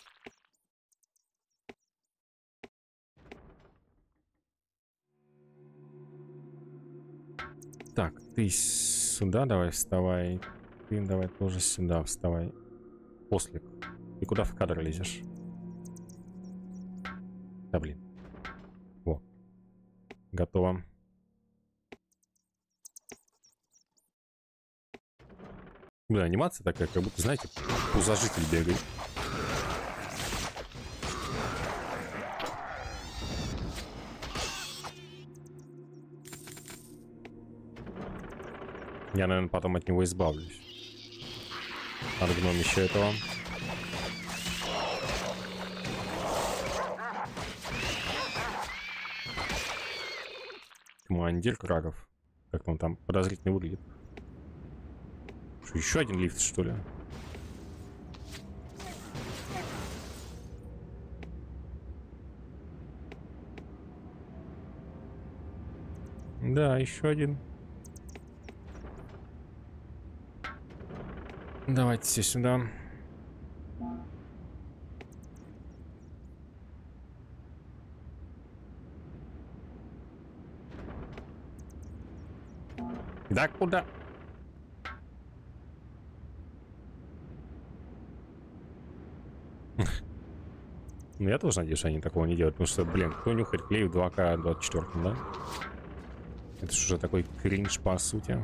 Так, ты сюда давай вставай. Ты давай тоже сюда вставай. После. Ты куда в кадр лезешь? Да блин. Во. Готово. Блин, анимация такая, как будто, знаете, пузожитель бегает. Я, наверное, потом от него избавлюсь. От гномища этого. Командир Краков. Как он там подозрительно выглядит. Что, еще один лифт, что ли? Да, еще один. Давайте все сюда. Да куда? Ну, я тоже надеюсь, что они такого не делают. Потому что, блин, кто нюхает клей в 2К 24, да? Это же уже такой кринж, по сути.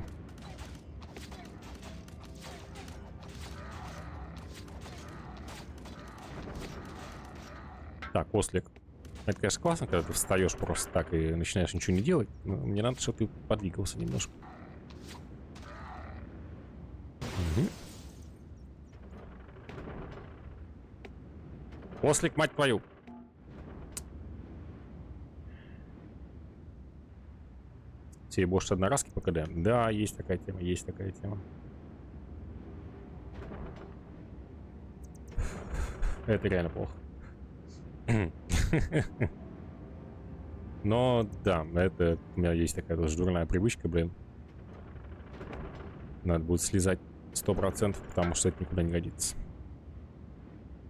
Так, ослик. Это, конечно, классно, когда ты встаешь просто так и начинаешь ничего не делать. Но мне надо, чтобы ты подвигался немножко. Угу. Ослик, мать твою. Тебе больше одноразки по КД? Да, есть такая тема, есть такая тема. Это реально плохо. Но да, это у меня есть такая тоже дурная привычка, блин. Надо будет слезать сто процентов, потому что это никуда не годится.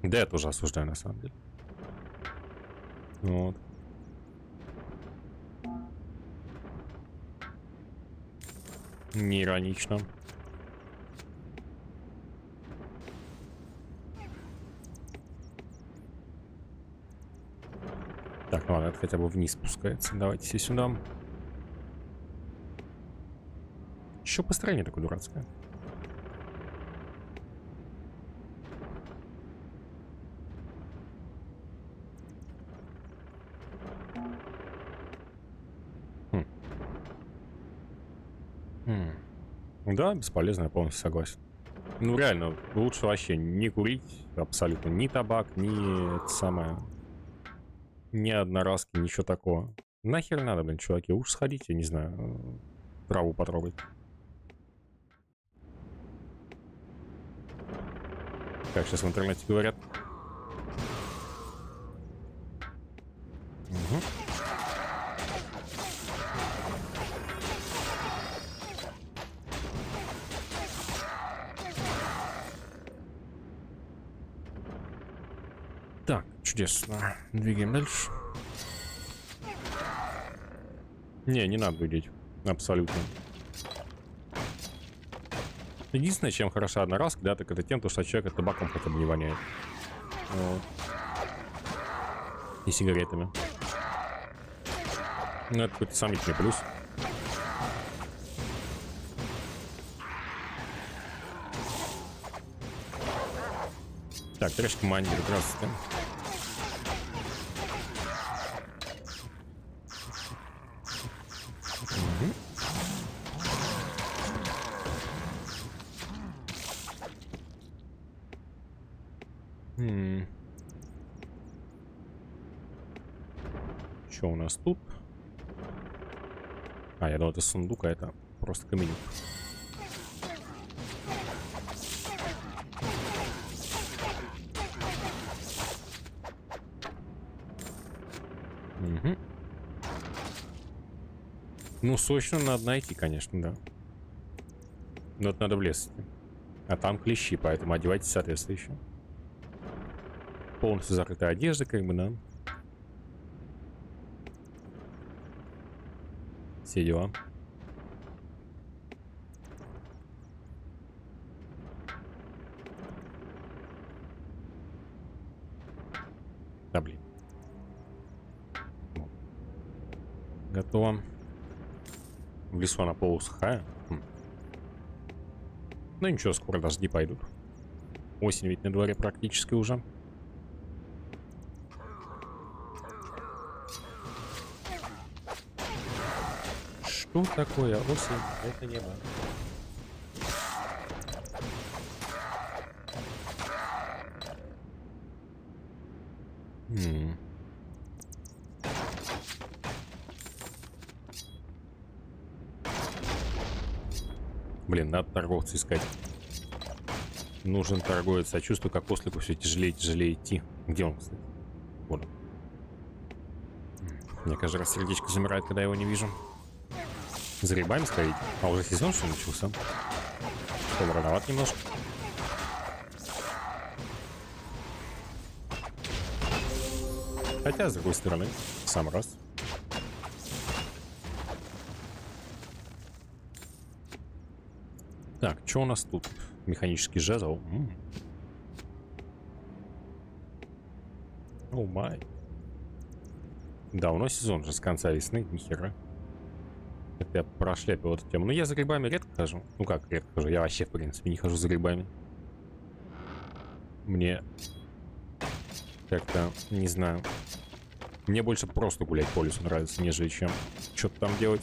Да, я тоже осуждаю, на самом деле. Вот. Не иронично. Так, ну ладно, это хотя бы вниз спускается. Давайте все сюда. Еще построение такое дурацкое. Да, бесполезно, я полностью согласен. Ну, реально, лучше вообще не курить абсолютно ни табак, ни это самое... Ни одноразки, ничего такого. Нахер надо, блин, чуваки, уж сходите, не знаю, траву потрогать. Как сейчас в интернете говорят. Угу. Чудесно. Двигаем дальше. Не, не надо дудеть. Абсолютно. Единственное, чем хороша одноразка, да, так это тем, что человек табаком хотя бы не воняет. Вот. И сигаретами. Ну, это какой-то сомнительный плюс. Так, трешка маньер, здравствуйте. нас тут? Это сундук, а это просто каменюк. Угу. Ну, сочно надо найти, конечно, да. Но это надо в лес. А там клещи, поэтому одевайтесь соответствующе. Полностью закрытая одежда, как бы, да. Все дела. Да, блин. Готово. В лесу она полусухая. Хм. Ну ничего, скоро дожди пойдут. Осень ведь на дворе практически уже. Что такое осень? Это небо. Хм. Блин, надо торговца искать. Нужен торговец. Я чувствую, как ослику все тяжелее и тяжелее идти. Где он, кстати? Вот. Мне каждый раз сердечко замирает, когда я его не вижу. За грибами сходить? А уже сезон что начался? Что, рановат немножко. Хотя, с другой стороны, сам раз. Так, что у нас тут? Механический жезл. О май. Давно сезон же с конца весны, нихера. Это я прошляпил эту тему. Но я за грибами редко хожу. Ну как редко хожу? Я вообще, в принципе, не хожу за грибами. Мне как-то, не знаю. Мне больше просто гулять по лесу нравится, нежели чем что-то там делать.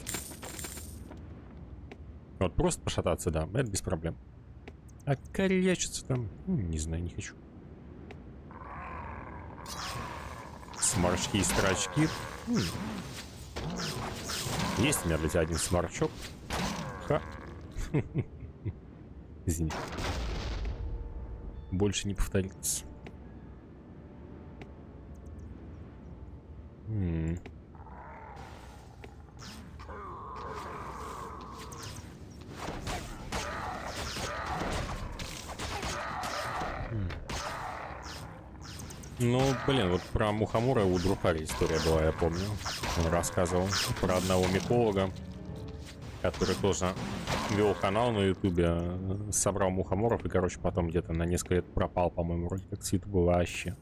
Вот просто пошататься, да, это без проблем. А корячиться там, ну, не знаю, не хочу. Сморчки и строчки. Есть у меня тебя один сморчок. Ха. Извини. Больше не повторится. Ну, блин, вот про Мухомора у Друхари история была, я помню. Он рассказывал про одного миколога, который тоже вел канал на ютубе, собрал мухоморов и, короче, потом где-то на несколько лет пропал, по-моему, вроде как с ютуба вообще.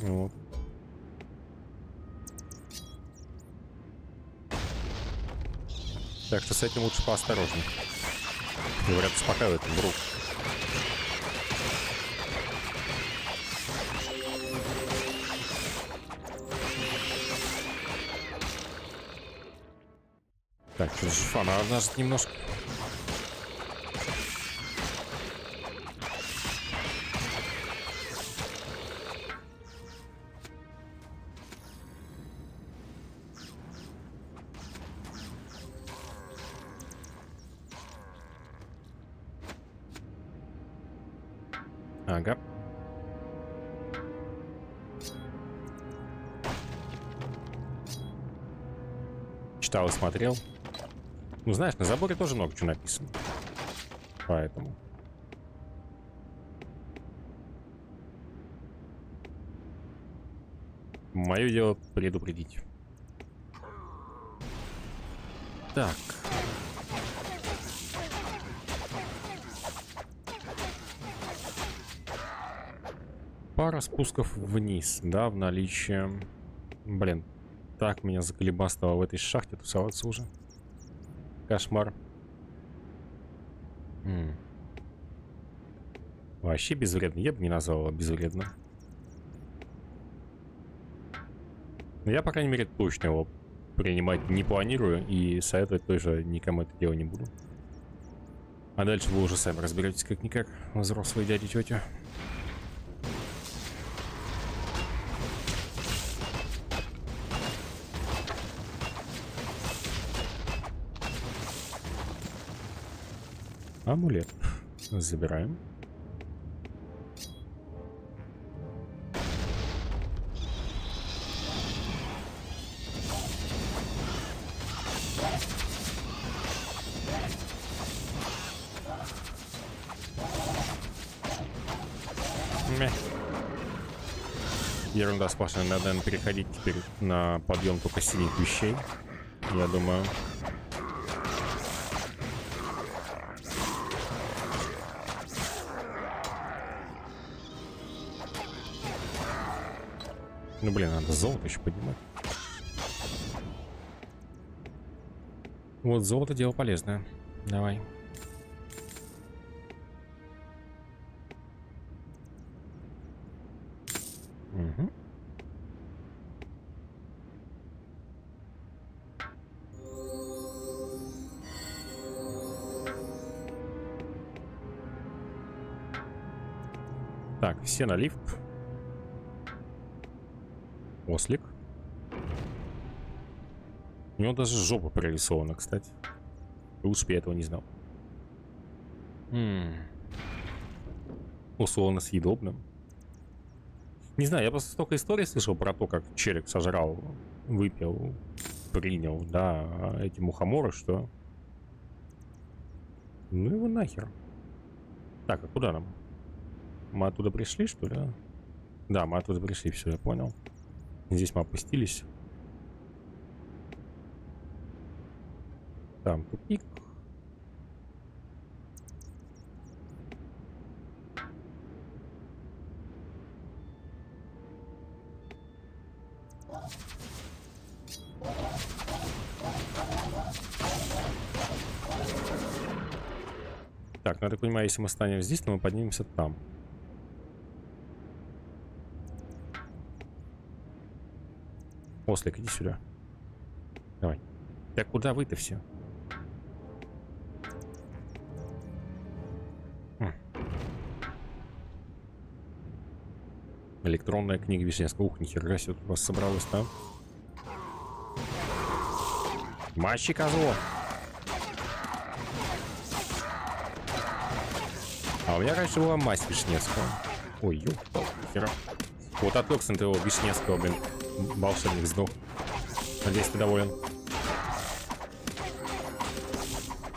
Вот. Так что с этим лучше поосторожнее. Говорят, успокаивает вдруг. Так, что же фана у нас немножко. Ага. Читал и смотрел. Ну, знаешь, на заборе тоже много чего написано. Поэтому... Мое дело предупредить. Так. Пара спусков вниз, да, в наличии. Блин, так меня заколебастало в этой шахте тусоваться уже. Кошмар. М -м. Вообще безвредно. Я бы не назвал его безвредно. Но я, по крайней мере, точно его принимать не планирую и советовать тоже никому это дело не буду. А дальше вы уже сами разберетесь как-никак, взрослые дяди Амулет. Забираем. Мeh. Ерунда сплошная. Надо, переходить теперь на подъем только синих вещей. Я думаю. Ну, блин, надо золото еще поднимать. Вот золото дело полезное. Давай. Угу. Так, все на лифт. Ослик. У него даже жопа прорисована, кстати. Лучше бы я этого не знал. М -м. Условно съедобным. Не знаю, я просто столько историй слышал про то, как челик сожрал, выпил принял, да, эти мухоморы, что... Ну его нахер. Так, а куда нам? Мы оттуда пришли, что ли? Да, мы оттуда пришли, все, я понял. Здесь мы опустились. Там тупик. Так, ну я так понимаю, если мы станем здесь, то мы поднимемся там. Ослик, иди сюда. Давай. Так куда вы-то все? Хм. Электронная книга Вишневского. Ух, нихера себе тут вас собралось там. Мащи козлов! А у меня раньше была мазь Вишневского. Ой, ёпта, хера. Вот от Оксен его Вишневского, блин, волшебник сдох. Надеюсь, ты доволен.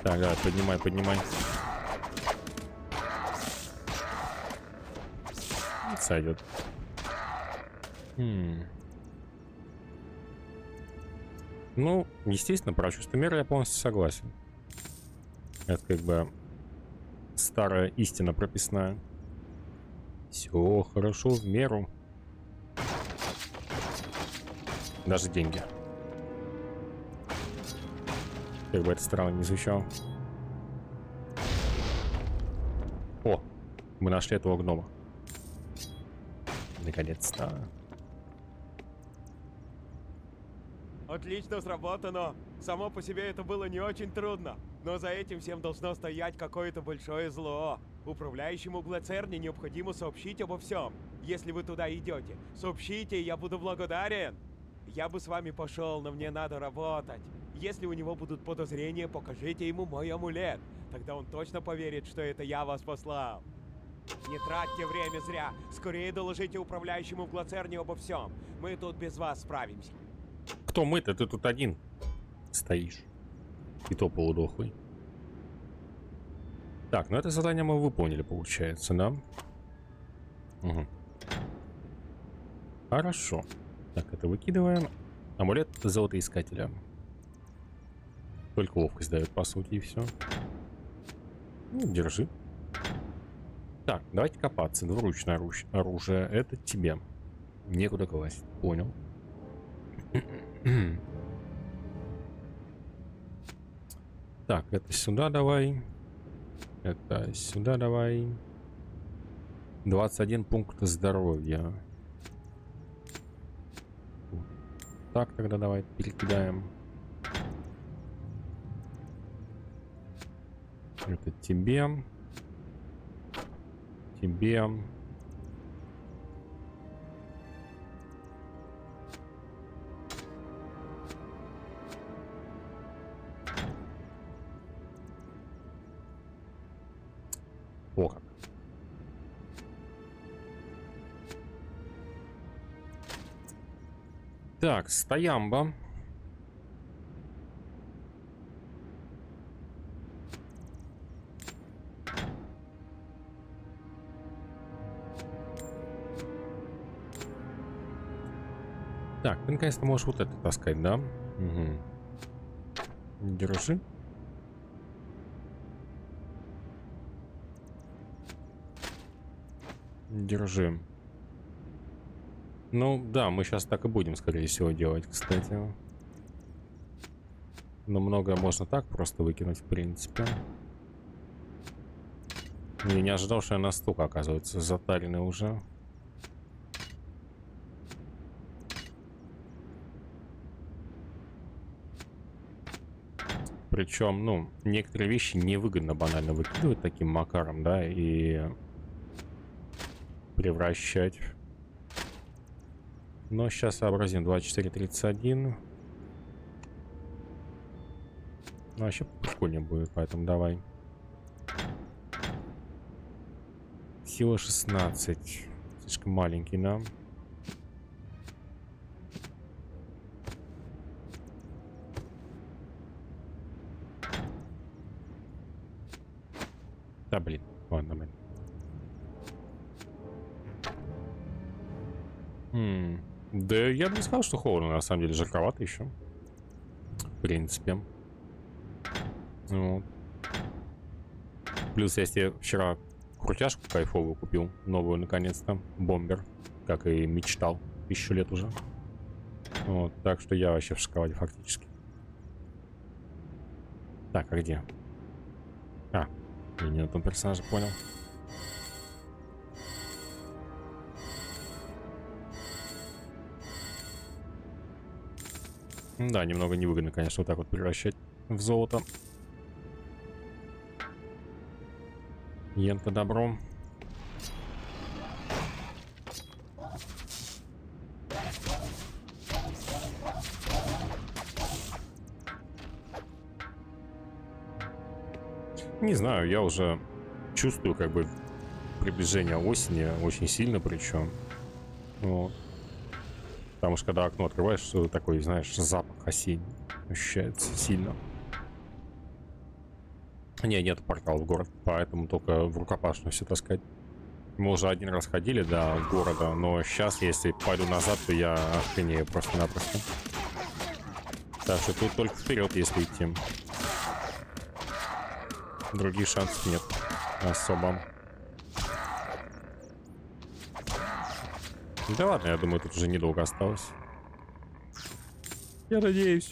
Так, давай, поднимай, поднимай. Сойдет. Хм. Ну, естественно, про чувство меры я полностью согласен. Это как бы старая истина прописная. Все хорошо в меру. Даже деньги. Как бы это странно не звучало. О, мы нашли этого гнома. Наконец-то. Отлично сработано. Само по себе это было не очень трудно. Но за этим всем должно стоять какое-то большое зло. Управляющему Глацерни необходимо сообщить обо всем. Если вы туда идете, сообщите, я буду благодарен. Я бы с вами пошел, но мне надо работать. Если у него будут подозрения, покажите ему мой амулет. Тогда он точно поверит, что это я вас послал. Не тратьте время зря. Скорее доложите управляющему в Глацерне обо всем. Мы тут без вас справимся. Кто мы-то? Ты тут один стоишь. И то полудохлый. Так, ну это задание мы выполнили, получается, да? Угу. Хорошо. Так, это выкидываем. Амулет золотоискателя. Только ловкость дает, по сути, и все. Ну, держи. Так, давайте копаться. Двуручное оружие. Это тебе. Некуда класть. Понял. Так, это сюда давай. Это сюда давай. 21 пункт здоровья. Так, тогда давай перекидаем. Это тебе. Тебе. О как. Так, стоямба. Так, ты наконец-то можешь вот это таскать, да? Угу. Держи. Держи. Ну, да, мы сейчас так и будем, скорее всего, делать, кстати. Но многое можно так просто выкинуть, в принципе. Я не ожидал, что я настолько, оказывается, затаренный уже. Причем, ну, некоторые вещи невыгодно банально выкидывать таким макаром, да, и превращать. Но сейчас сообразим. 24.31. Ну, вообще прикольнее будет, поэтому давай. Сила 16. Слишком маленький нам. Да? Да, блин. Да я бы не сказал, что холодно, на самом деле, жарковато еще. В принципе. Вот. Плюс я себе вчера крутяшку кайфовую купил, новую наконец-то, бомбер, как и мечтал, тысячу лет уже. Вот, так что я вообще в шоколаде фактически. Так, а где? А, я не на том персонаже понял. Да, немного невыгодно, конечно, вот так вот превращать в золото. Ента добром. Не знаю, я уже чувствую как бы приближение осени очень сильно причем. Вот. Потому что когда окно открываешь, такой, знаешь, запах осенний ощущается сильно. Не, нет портала в город, поэтому только в рукопашную все таскать. Мы уже один раз ходили до города, но сейчас, если пойду назад, то я охренею просто-напросто. Так что тут только вперед, если идти. Других шансов нет особо. Да ладно, я думаю, тут уже недолго осталось. Я надеюсь.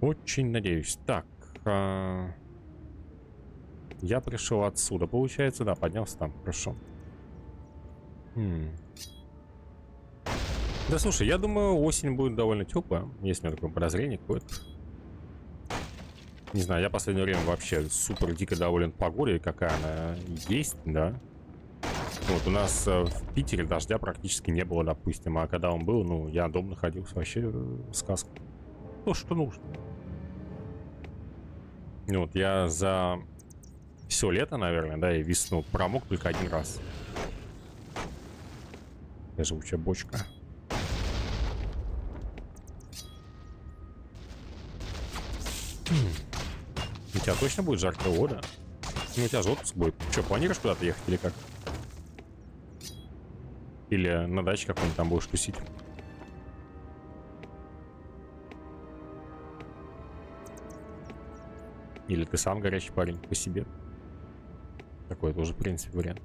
Очень надеюсь. Так. А... Я пришел отсюда, получается. Да, поднялся там. Хорошо. Хм. Да слушай, я думаю, осень будет довольно теплая. Есть у меня такое подозрение какое-то. Не знаю, я в последнее время вообще супер дико доволен погодой, какая она есть, да. Вот у нас э, в Питере дождя практически не было, допустим, а когда он был, ну, я дома находился, вообще э, сказка. То, что нужно. Вот я за все лето, наверное, да, и весну промок только один раз. Я живучая бочка. Тебя точно будет жарко? О. Ну, у тебя же отпуск будет. Что, планируешь куда-то ехать или как? Или на даче какой-нибудь там будешь тусить? Или ты сам горячий парень по себе? Такой тоже, в принципе, вариант.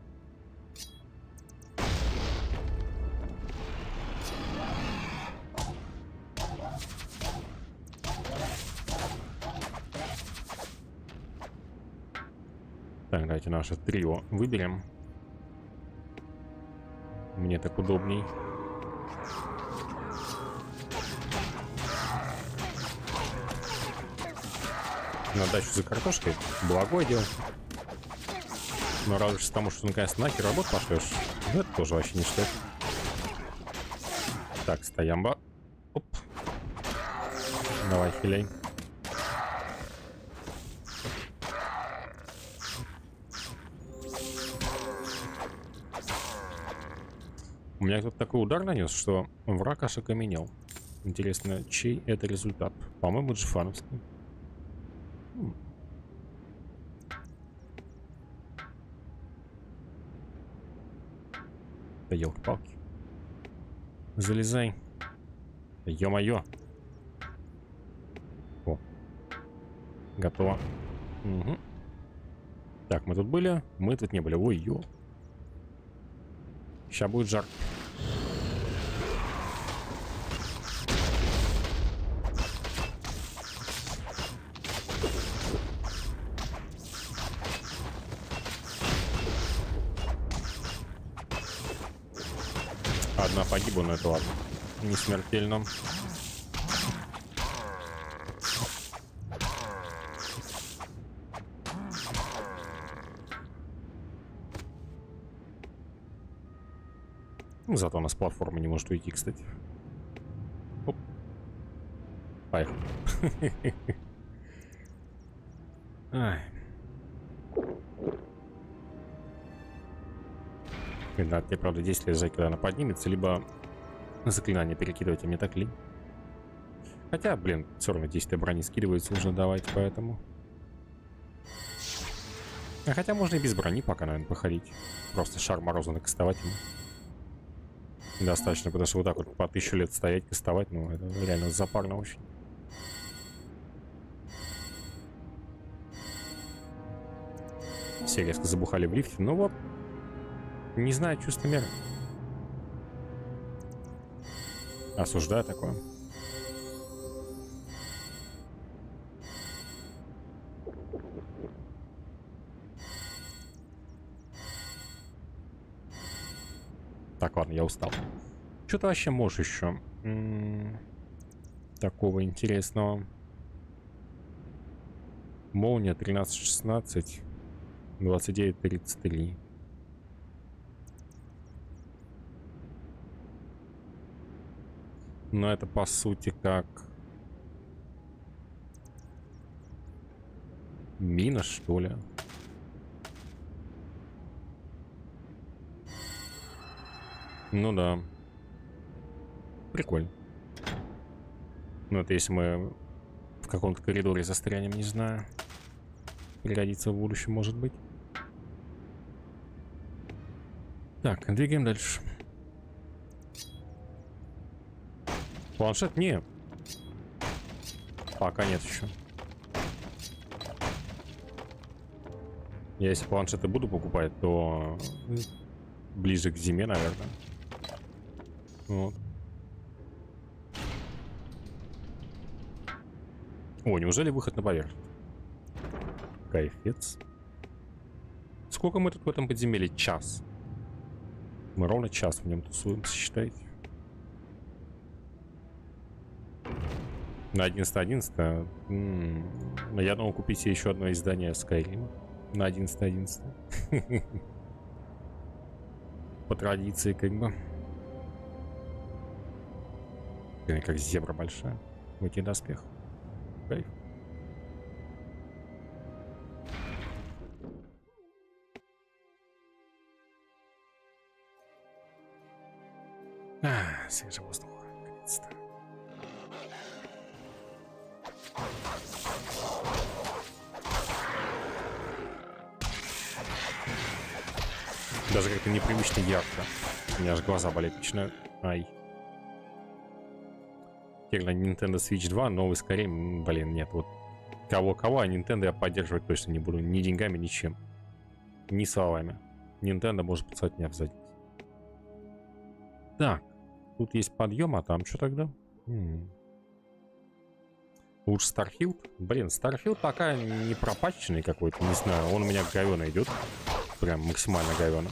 Давайте наше трио выберем. Мне так удобней. На дачу за картошкой. Благое дело. Но радуешься тому, что наконец нахер работу пошлешь. Ну, это тоже вообще стоит. Так, стоямба. Оп. Давай, хилей. У меня тут такой удар нанес, что враг аж окаменел. Интересно, чей это результат? По-моему, Джифановский. Да елки-палки. Залезай. Ё-моё. О. Готово. Угу. Так, мы тут были? Мы тут не были. Ой, ё. Сейчас будет жарко. Одна погибла, но это ладно. Не смертельно. Зато у нас платформа не может уйти, кстати. Оп. Поехали. Ай. Надо тебе, правда, 10 лежать, когда она поднимется, либо заклинание перекидывать, а мне так ли? Хотя, блин, все равно 10 брони скидывается, нужно давать, поэтому... А хотя можно и без брони пока, наверное, походить. Просто шар мороза накастовать ему. Достаточно, потому что вот так вот по тысячу лет стоять, кастовать, ну, это реально запарно очень. Все резко забухали в лифте. Ну вот, не знаю чувство меры. Осуждаю такое. Так, ладно, я устал. Что ты вообще можешь еще? М -м такого интересного. Молния 13-16. 29-33. Но это по сути как... Мина, что ли? Ну да. Прикольно. Ну это если мы в каком-то коридоре застрянем, не знаю. Пригодится в будущем, может быть. Так, двигаем дальше. Планшет? Не. Пока нет еще. Я если планшеты буду покупать, то ближе к зиме, наверное. Вот. О, неужели выход на поверхность? Кайфец. Сколько мы тут в этом подземелье? Час. Мы ровно час в нем тусуемся, считайте. На 11.11. -11. Я думал купить себе еще одно издание Skyrim. На 11.11. .11. По традиции, как бы. Как зебра большая. В этих доспех. Кайф. А, свежий воздух. Наконец-то. Даже как-то непривычно ярко. У меня аж глаза болеть начинают. Ай. Теперь на Nintendo Switch 2 новый скорее, блин, нет, вот кого-кого, а Nintendo я поддерживать точно не буду. Ни деньгами, ничем. Ни словами. Nintendo может послать меня в задницу. Так. Тут есть подъем, а там что тогда? М-м. Лучше Starfield? Блин, Старфилд пока не пропатченный какой-то, не знаю. Он у меня говёно идет. Прям максимально говёно.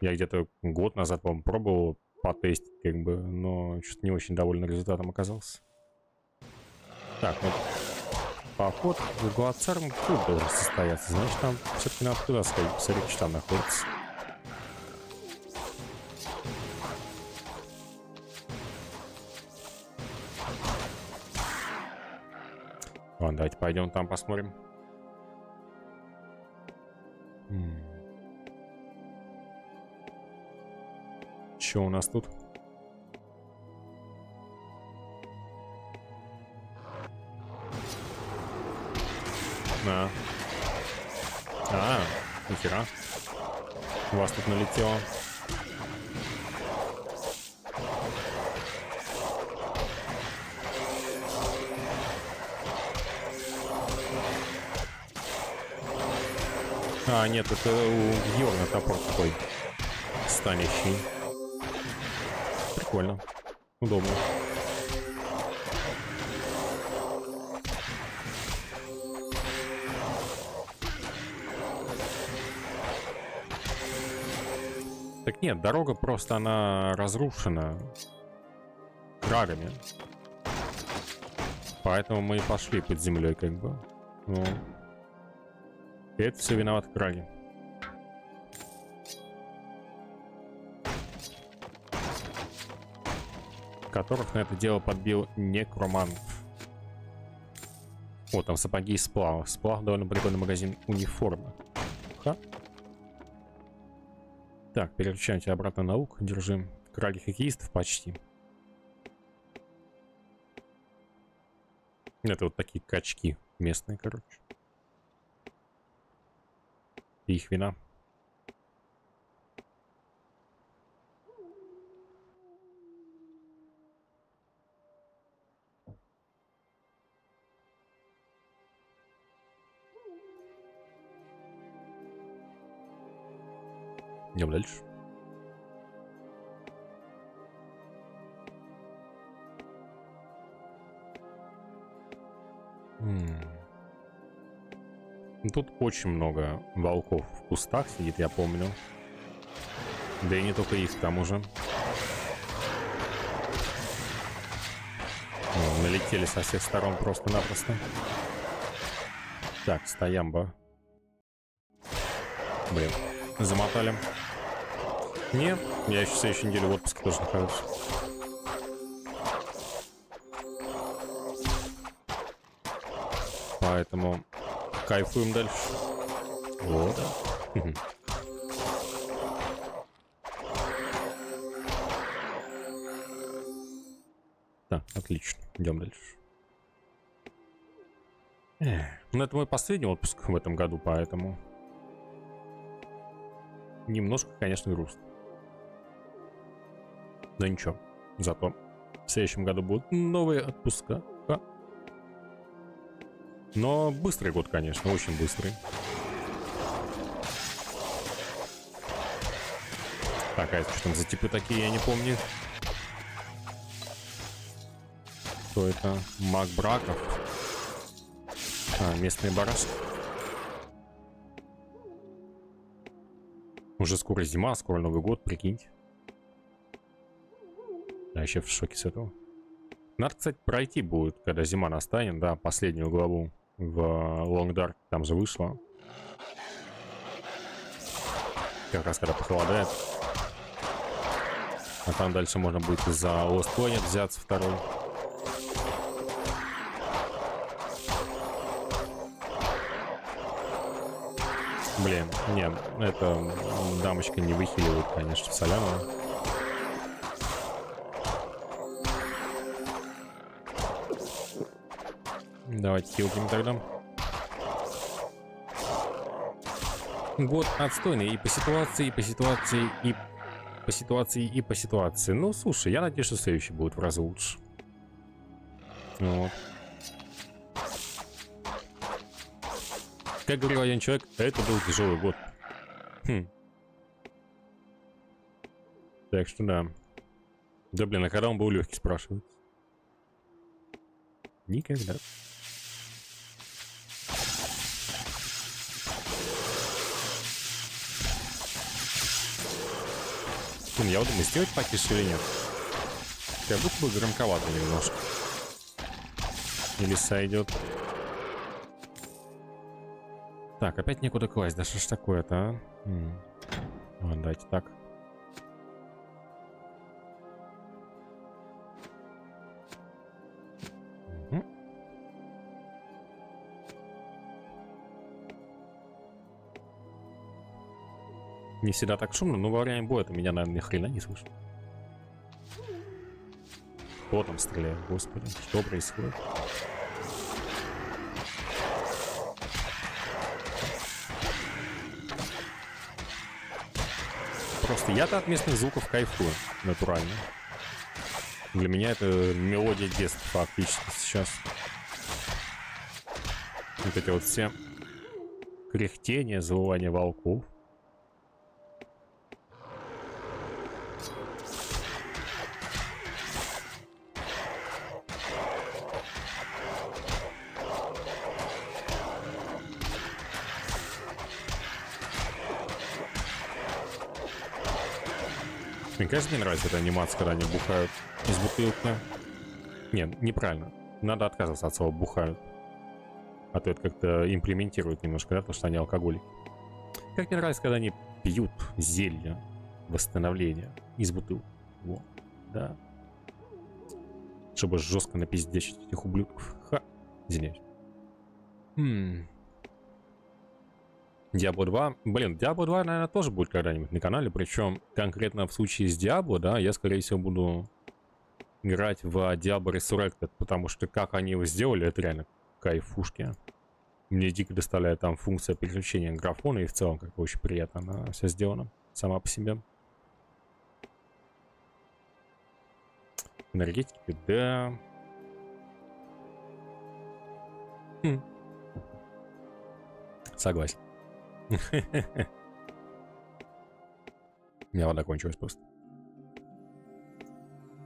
Я где-то год назад, по-моему, пробовал потестить, как бы, но что-то не очень доволен результатом оказался. Так, вот поход в Гуацарм тут должен состояться. Значит, там все-таки надо туда сходить, посмотреть, что там находится. Ладно, давайте пойдем там посмотрим. Что у нас тут? А. А, нихера. У вас тут налетело. А, нет, это у Йорна топор такой станящий. Прикольно. Удобно. Так нет, дорога просто она разрушена крагами. Поэтому мы и пошли под землей, как бы. Ну. Это все виноват краги. Которых на это дело подбил некромант. О, там сапоги из сплава. Сплав довольно прикольный магазин униформы. Ха. Так, переключаем тебя обратно на лук. Держим. Краги хоккеистов почти. Это вот такие качки местные, короче. Их вина. Идем дальше. Тут очень много волков в кустах сидит, я помню. Да и не только их, к тому же. Ну, налетели со всех сторон просто-напросто. Так, стоямба. Блин, замотали. Не, я еще следующей неделе в отпуске тоже нахожусь. Поэтому кайфуем дальше. Вот. Так, отлично. Идем дальше. Ну, это мой последний отпуск в этом году, поэтому... Немножко, конечно, грустно. Но ничего. Зато в следующем году будут новые отпуска. Но быстрый год, конечно, очень быстрый. Так, а это что там за типы такие, я не помню. Кто это? Маг Браков. А, местные барашки. Уже скоро зима, скоро Новый год, прикиньте. Я еще в шоке с этого. Надо, кстати, пройти будет, когда зима настанет, да, последнюю главу в Long Dark, там же вышло. Как раз когда похолодает. А там дальше можно будет за Lost Planet взяться второй. Блин, нет, эта дамочка не выхиливает, конечно, соляного. Давайте хилким тогда. Год отстойный и по ситуации, и по ситуации, и по ситуации, и по ситуации. Ну, слушай, я надеюсь, что следующий будет в разы лучше. Вот. Как говорил один человек, это был тяжелый год. Хм. Так что да. Да блин, а когда он был легкий, спрашивают? Никогда. Блин, я вот думаю, сделать потише или нет. Как будто бы громковато немножко. Или сойдет. Так, опять некуда класть. Да что ж такое-то, а? М Ладно, давайте так. Не всегда так шумно, но во время боя-то меня, наверное, ни хрена не слышно. Кто там стреляет, господи, что происходит? Просто я-то от местных звуков кайфую, натурально. Для меня это мелодия детства фактически сейчас. Вот эти вот все кряхтения, завывания волков. Кажется, мне нравится эта анимация, когда они бухают из бутылки. Нет, неправильно. Надо отказываться от слова «бухают». А то это как-то имплементирует немножко, да, потому что они алкоголики. Как мне нравится, когда они пьют зелье восстановления из бутылки. Вот, да. Чтобы жестко напиздечить этих ублюдков. Ха, извиняюсь. Хм. Diablo 2. Блин, Diablo 2, наверное, тоже будет когда-нибудь на канале. Причем конкретно в случае с Diablo, да, я, скорее всего, буду играть в Diablo Resurrected, потому что как они его сделали, это реально кайфушки. Мне дико доставляет там функция переключения графона, и в целом как бы очень приятно она все сделана сама по себе. Энергетики, да. Хм. Согласен. У меня вода кончилась просто.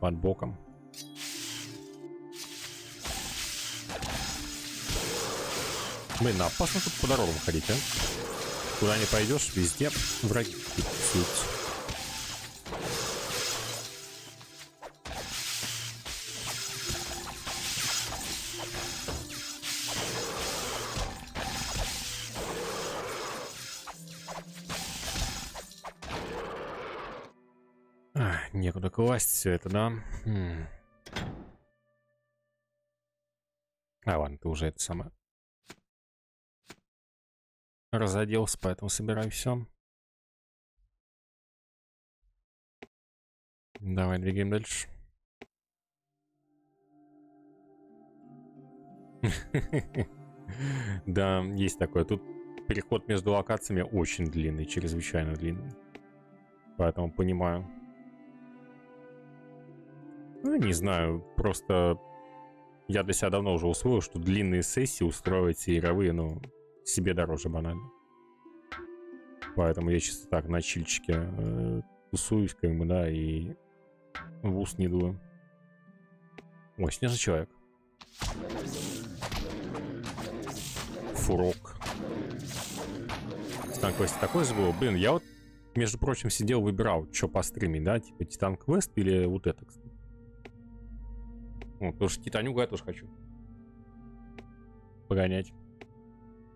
Под боком. Блин, ну опасно тут по дорогам ходить, а? Куда не пойдешь, везде враги тусуются. Некуда класть все это, да? М. А, ладно, ты уже это самое. Разоделся, поэтому собираю все. Давай двигаем дальше. Да, есть такое. Тут переход между локациями очень длинный, чрезвычайно длинный. Поэтому понимаю. Ну, не знаю, просто я для себя давно уже усвоил, что длинные сессии устроить игровые, ну, себе дороже банально. Поэтому я чисто так на чильчике э, тусуюсь, как бы, да, и в ус не дую. Ой, снежный человек. Фурок. Титан Квест такой забыл. Блин, я вот, между прочим, сидел, выбирал, что по стримить, да, типа Титан Квест или вот это, кстати. Ну, потому что Титанюга я тоже хочу. Погонять.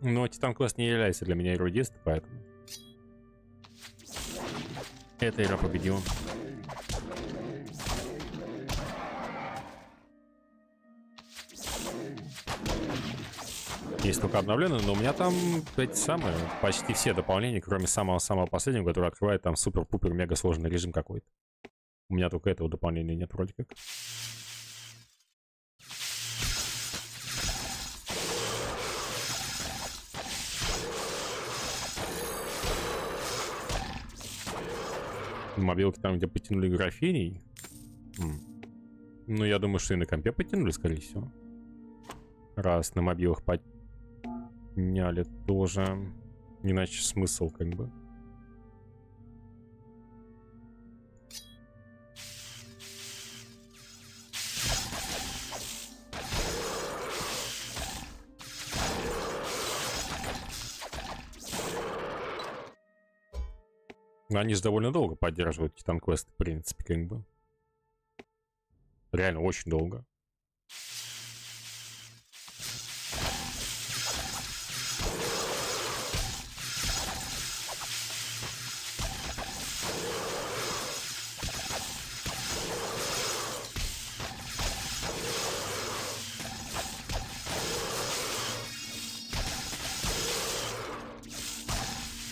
Но Титан Квест не является для меня детства, поэтому... Эта игра победила. Есть только обновленные, но у меня там эти самые, почти все дополнения, кроме самого-самого последнего, который открывает там супер-пупер-мега сложный режим какой-то. У меня только этого дополнения нет вроде как. Мобилки там, где потянули графений. Ну, я думаю, что и на компе потянули, скорее всего. Раз на мобилах подняли тоже. Иначе смысл, как бы. Они же довольно долго поддерживают Титан Квест, в принципе, как бы. Реально очень долго.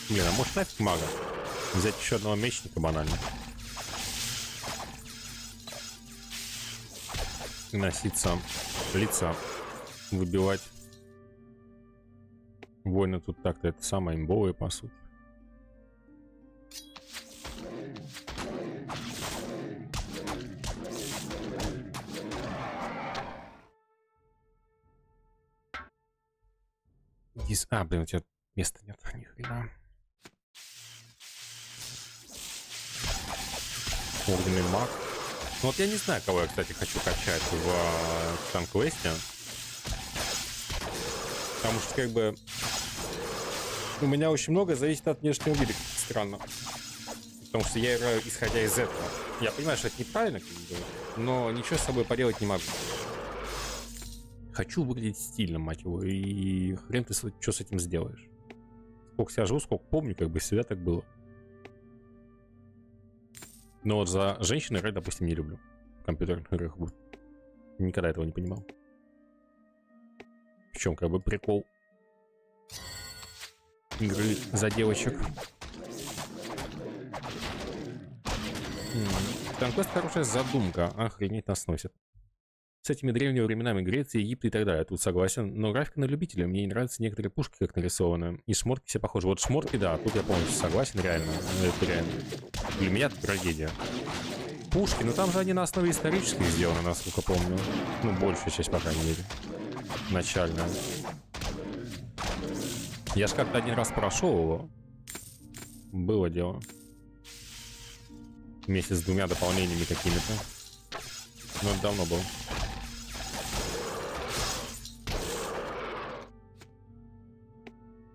Блин, а может нафиг мага? Взять еще одного мечника банально. Носиться, лица выбивать. Войны тут так-то это самое имбовые, по сути. А, блин, у тебя места нет, ни хрена. Огненный маг. Ну вот я не знаю, кого я, кстати, хочу качать в Танквесте. Потому что, как бы, у меня очень много зависит от внешнего вида, как странно. Потому что я играю исходя из этого. Я понимаю, что это неправильно, но ничего с собой поделать не могу. Хочу выглядеть стильно, мать его, и хрен ты что с этим сделаешь. Сколько себя живу, сколько помню, как бы всегда так было. Но вот за женщин играть, допустим, не люблю. В компьютерных играх. Никогда этого не понимал. В чем как бы прикол игры за девочек. Конквест хорошая задумка, охренеть нас носит. С этими древними временами Греции, Египта и так далее, тут согласен. Но графика на любителя, мне не нравятся некоторые пушки, как нарисованы. И шморки все похожи. Вот шморки, да, тут я полностью согласен, реально. Это реально. Для меня это трагедия. Пушки, ну там же они на основе исторических сделаны, насколько помню. Ну, большая часть, по крайней мере. Начальная. Я ж как-то один раз прошел его. Было дело. Вместе с двумя дополнениями какими-то. Но это давно было.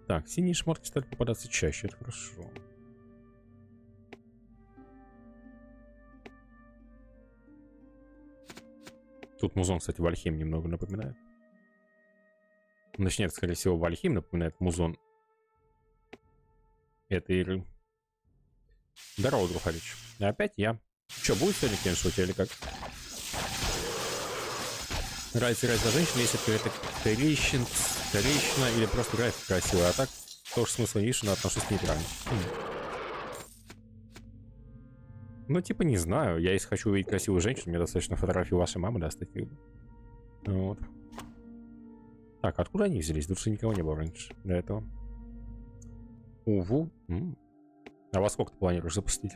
Так, синие шмотки стали попадаться чаще, это хорошо. Тут музон, кстати, Вальхим немного напоминает. Точнее, скорее всего, Вальхим напоминает музон этой игры. Здорово, Друхарич. Опять я. Че, будет сегодня кеншут или как? Нравится играть за женщину, если это трещин, трещина или просто играет красиво. А так, тоже смысла не вижу, но отношусь нейтрально. Хм. Ну, типа, не знаю. Я если хочу увидеть красивую женщину, мне достаточно фотографию вашей мамы достать. Вот. Так, откуда они взялись? Тут никого не было раньше до этого. Уву. М -м. А во сколько ты планируешь запустить?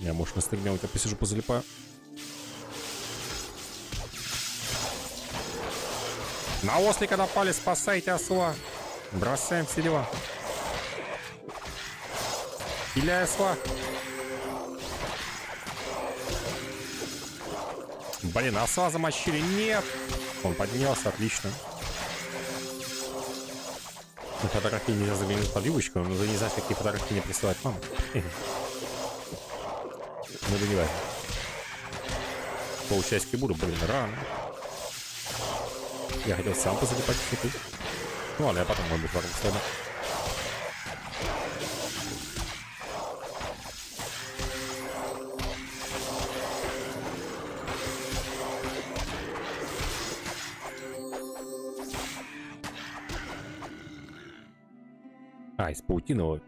Я, может, на стриме у тебя посижу, позалипаю. На ослика напали, спасайте осла. Бросаем все дела. Пиляй осла. Блин, осла замочили. Нет. Он поднялся, отлично. На фотографии нельзя заглянуть под юбочку, но не знаешь, какие фотографии мне присылать мама. Ну да не важно. Полчасика буду, блин, рано. Я хотел сам позалипать в Ну ладно, я потом, может быть, вокруг слайда. А, из паутиного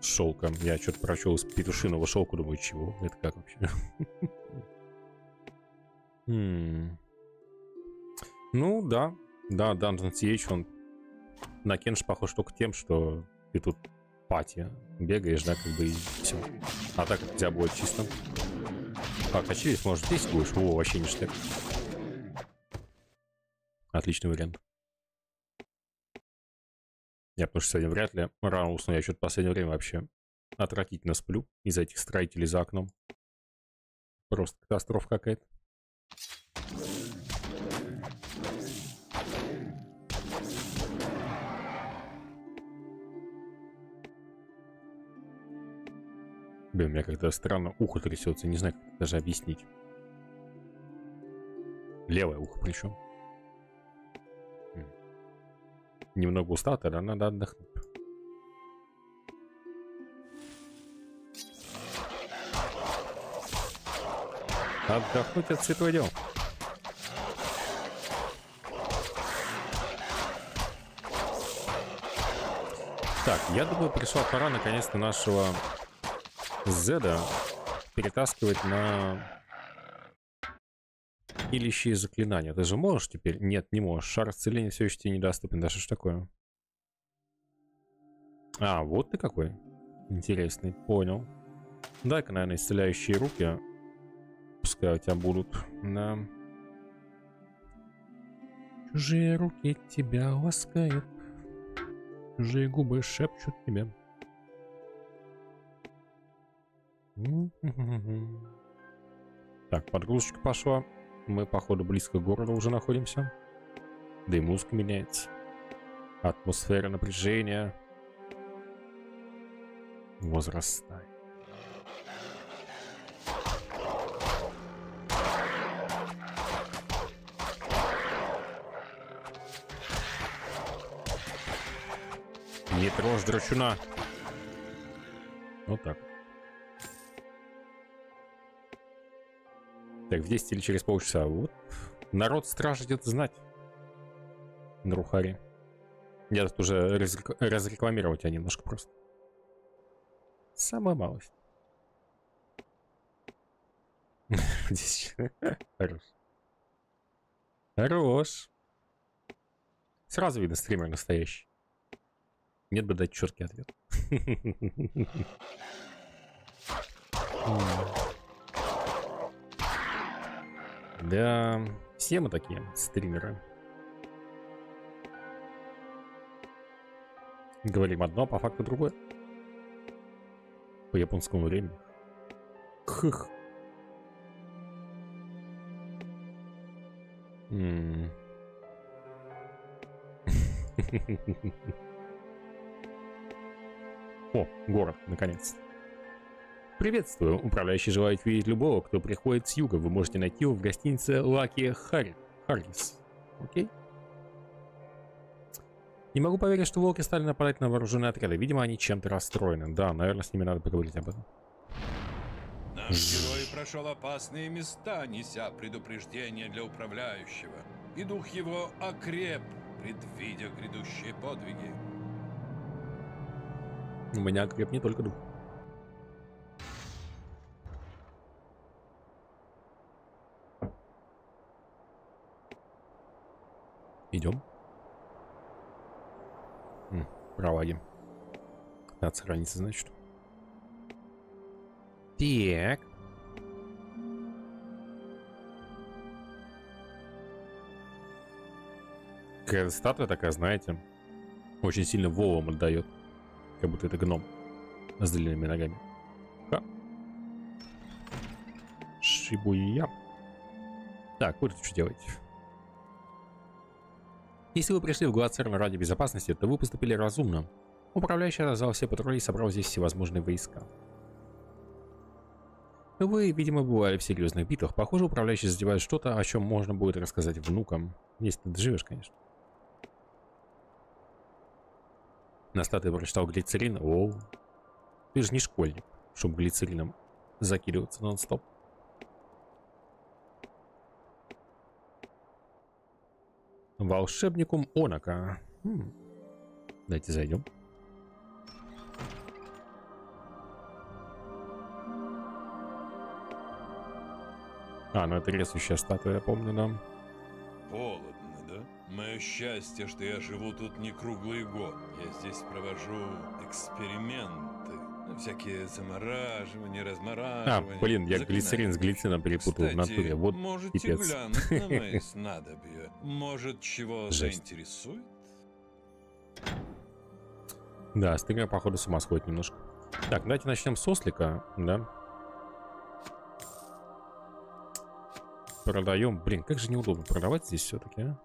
шелка. Я что-то прочел из петушиного шелка, думаю, чего? Это как вообще? Ну, да. Да, Dungeon Siege, он на Кенш похож только тем, что ты тут пати бегаешь, да, как бы и все. А так как у тебя будет чисто. А через, может, здесь будешь? О, вообще ништяк. Отличный вариант. Я потому что сегодня вряд ли рано усну. Я что-то в последнее время вообще отвратительно сплю из-за этих строителей за окном. Просто катастрофа какая-то. Блин, у меня как-то странно ухо трясется, не знаю, как даже объяснить. Левое ухо причем. Немного устал, тогда надо отдохнуть. Отдохнуть от святого дела. Так, я думаю, пришла пора наконец-то нашего Зеда перетаскивать на илищие заклинания. Ты же можешь теперь? Нет, не можешь. Шар исцеления все еще тебе недоступен. Да что ж такое? А, вот ты какой. Интересный. Понял. Дай-ка, наверное, исцеляющие руки. Пускай у тебя будут. Да. Чужие руки тебя ласкают. Чужие губы шепчут тебе. Так, подгрузочка пошла. Мы, походу, близко к городу уже находимся. Да и музыка меняется. Атмосфера напряжения возрастает. Не трожь драчуна. Вот так. Так, в 10 или через полчаса. Вот. Народ страждет знать. Друхари. Я тут уже разрек... разрекламировал тебя немножко просто. Самая малость. Хорош. Хорош. Сразу видно стример настоящий. Нет бы дать четкий ответ. Да, все мы такие стримеры. Говорим одно, а по факту другое. По японскому времени. Хых. О, город, наконец. Приветствую. Управляющий желает видеть любого, кто приходит с юга. Вы можете найти его в гостинице Лаки Харри. Харрис. Окей? Не могу поверить, что волки стали нападать на вооруженные отряды. Видимо, они чем-то расстроены. Да, наверное, с ними надо поговорить об этом. Наш герой прошел опасные места, неся предупреждение для управляющего. И дух его окреп, предвидя грядущие подвиги. У меня окреп не только дух. Идем. М, проводим. Надо сохраниться, значит. Так. Какая статуя такая, знаете, очень сильно Вовам отдает. Как будто это гном с длинными ногами. Ха. Шибуя. Так, вы тут что делаете? Если вы пришли в Глацерн ради безопасности, то вы поступили разумно. Управляющий развал все патрули и собрал здесь всевозможные войска. Вы, видимо, бывали в серьезных битвах. Похоже, управляющий задевает что-то, о чем можно будет рассказать внукам. Если ты живешь, конечно. На статуе прочитал глицерин. Оу. Ты же не школьник, чтобы глицерином закидываться нон-стоп. Волшебникум Онака. Хм. Давайте зайдем. А, ну это рисующая статуя, я помню, да. Холодно, да? Мое счастье, что я живу тут не круглый год. Я здесь провожу эксперименты. Всякие замораживания, А, размораживания. блин, я заклинания. глицерин с глицином перепутал в Кстати, натуре. Вот можете пипец. глянуть на мои снадобья. Может, чего Жесть. заинтересует? Да, стример, походу, с ума сходит немножко. Так, давайте начнем с ослика, да. Продаем. Блин, как же неудобно продавать здесь все-таки, а?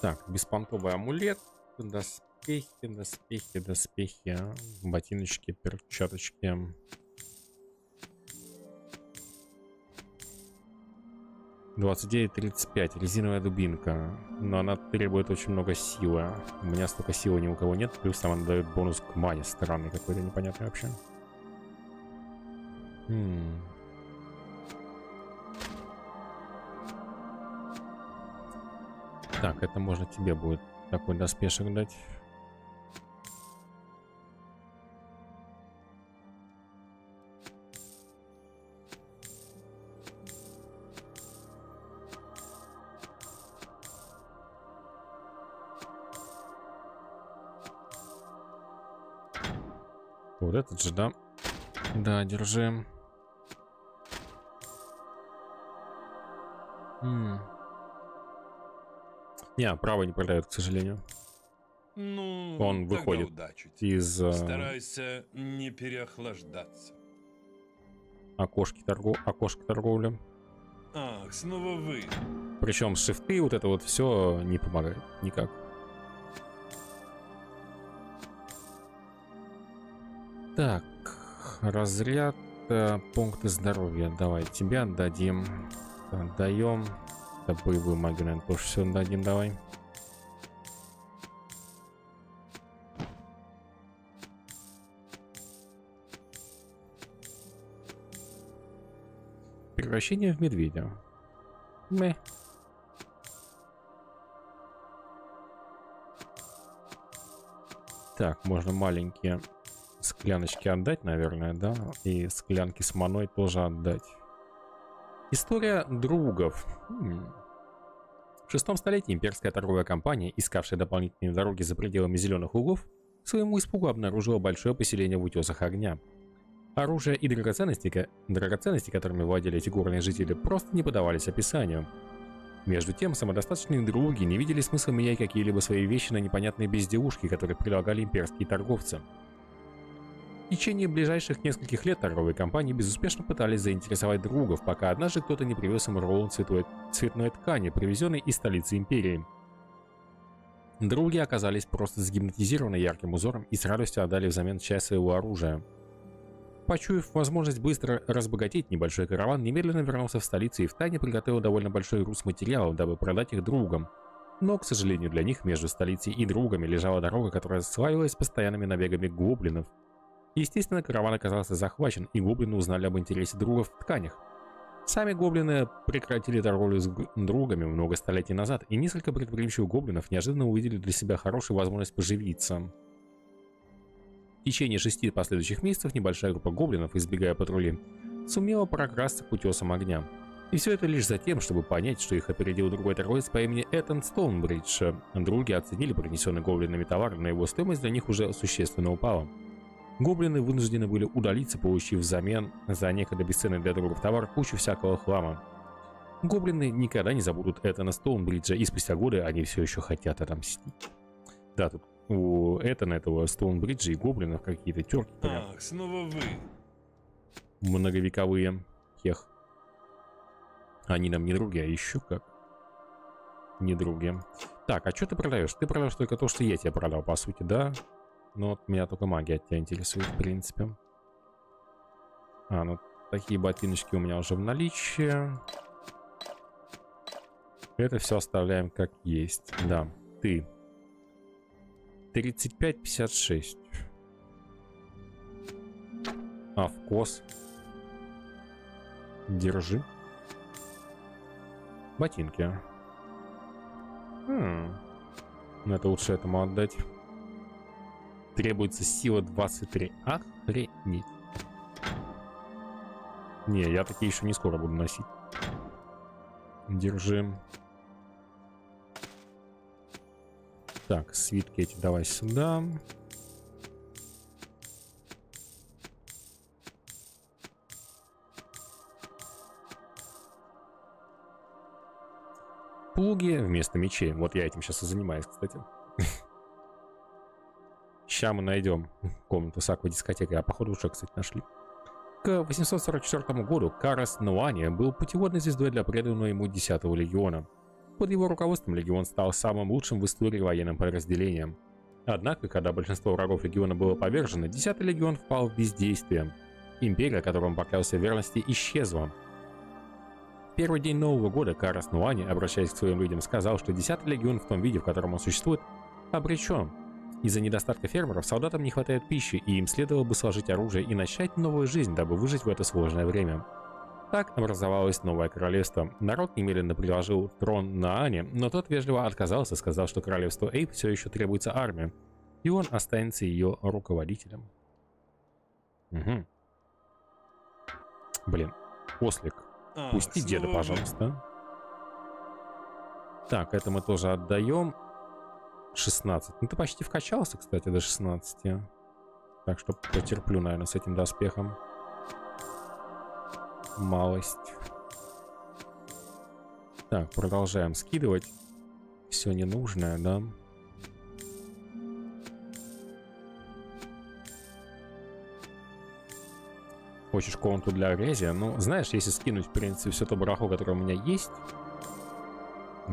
Так, беспонтовый амулет, доспехи, доспехи, доспехи, ботиночки, перчаточки. Двадцать девять тридцать пять. Резиновая дубинка. Но она требует очень много силы. У меня столько силы ни у кого нет. Плюс она дает бонус к мане. Странный какой-то, непонятный вообще. М. Так, это можно тебе будет такой доспешек дать. Вот этот же, да? Да, держи. М. Не, право не продает, к сожалению. Ну, Он выходит удачи. Из э, Старайся не переохлаждаться. окошки, торгов... окошки торговли. Ах, снова вы. Причем шифты, вот это вот все не помогает никак. Так, разряд, э, пункты здоровья. Давай, тебе отдадим. Отдаем. Да, боевую магию, наверное, тоже все отдадим, давай. Превращение в медведя. Мeh. Так, можно маленькие скляночки отдать, наверное, да? И склянки с маной тоже отдать. История другов. В шестом столетии имперская торговая компания, искавшая дополнительные дороги за пределами зеленых углов, своему испугу обнаружила большое поселение в утесах огня. Оружие и драгоценности, драгоценности, которыми владели эти горные жители, просто не подавались описанию. Между тем, самодостаточные други не видели смысла менять какие-либо свои вещи на непонятные безделушки, которые предлагали имперские торговцы. В течение ближайших нескольких лет торговые компании безуспешно пытались заинтересовать другов, пока однажды кто-то не привез им рулон цветной, цветной ткани, привезенной из столицы империи. Други оказались просто сгипнотизированы ярким узором и с радостью отдали взамен часть своего оружия. Почуяв возможность быстро разбогатеть, небольшой караван немедленно вернулся в столицу и втайне приготовил довольно большой груз материалов, дабы продать их другам. Но, к сожалению для них, между столицей и другами лежала дорога, которая славилась постоянными набегами гоблинов – Естественно, караван оказался захвачен, и гоблины узнали об интересе другов в тканях. Сами гоблины прекратили торговлю с другами много столетий назад, и несколько предприимчивых гоблинов неожиданно увидели для себя хорошую возможность поживиться. В течение шести последующих месяцев небольшая группа гоблинов, избегая патрули, сумела прокрасться к утесам огня. И все это лишь за тем, чтобы понять, что их опередил другой торговец по имени Этан Стоунбридж. Други оценили принесенный гоблинами товар, но его стоимость для них уже существенно упала. Гоблины вынуждены были удалиться, получив взамен за некогда бесценный для другов товар кучу всякого хлама. Гоблины никогда не забудут это на Стоунбриджа, и спустя годы они все еще хотят отомстить. Да, тут у Этана этого Стоунбриджа и гоблинов какие-то терки. Ах, снова вы. Многовековые. Тех. Они нам не други, а еще как. Не други. Так, а что ты продаешь? Ты продаешь только то, что я тебе продал, по сути, да? Ну вот меня только магия от тебя интересует, в принципе. А, ну такие ботиночки у меня уже в наличии. Это все оставляем как есть. Да, ты. 35-56. А, вкус. Держи. Ботинки. Хм. Ну, это лучше этому отдать требуется сила 23. Охренеть. Не, я такие еще не скоро буду носить. Держим. Так, свитки эти давай сюда. Плуги вместо мечей. Вот я этим сейчас и занимаюсь, кстати. Сейчас мы найдем комнату с аквадискотекой, а походу уже, кстати, нашли. К 844 году Карас Нуани был путеводной звездой для преданного ему 10-го легиона. Под его руководством легион стал самым лучшим в истории военным подразделением. Однако, когда большинство врагов легиона было повержено, 10-й легион впал в бездействие. Империя, которому поклялся верности, исчезла. В первый день Нового года Карас Нуани, обращаясь к своим людям, сказал, что 10-й легион в том виде, в котором он существует, обречен, из-за недостатка фермеров солдатам не хватает пищи, и им следовало бы сложить оружие и начать новую жизнь, дабы выжить в это сложное время. Так образовалось новое королевство. Народ немедленно предложил трон на Ане, но тот вежливо отказался, сказав, что королевству Эйп все еще требуется армия, и он останется ее руководителем. Угу. Блин, ослик. А, Пусти деда, пожалуйста. Так, это мы тоже отдаем. 16. Ну, ты почти вкачался, кстати, до 16. Так что потерплю, наверное, с этим доспехом. Малость. Так, продолжаем скидывать. Все ненужное, да? Хочешь комнату для грязи? Ну, знаешь, если скинуть, в принципе, все то барахло, которое у меня есть,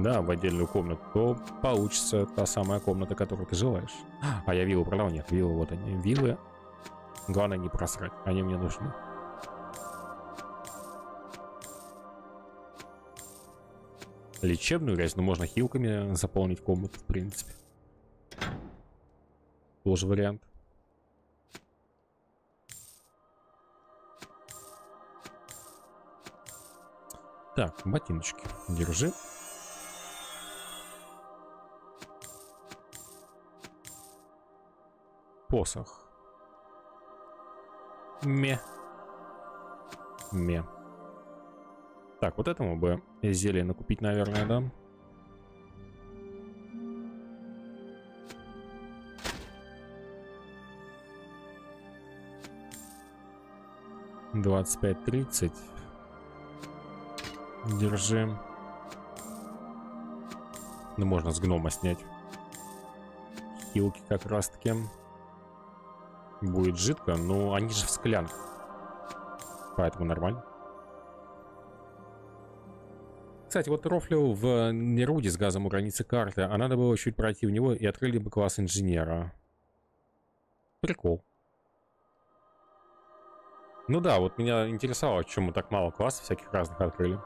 да, в отдельную комнату, то получится та самая комната, которую ты желаешь. А я виллу продал? Нет, виллы, вот они. Виллы. Главное не просрать, они мне нужны. Лечебную грязь, но можно хилками заполнить комнату, в принципе. Тоже вариант. Так, ботиночки. Держи. Посох. Ме. Ме. Так, вот этому бы зелье накупить, наверное, да? Двадцать пять тридцать. Держим. Ну, можно с гнома снять. Хилки как раз-таки. Будет жидко, но они же в склянках. Поэтому нормально. Кстати, вот рофлил в Неруде с газом у границы карты, а надо было чуть пройти в него и открыли бы класс инженера. Прикол. Ну да, вот меня интересовало, почему так мало классов всяких разных открыли.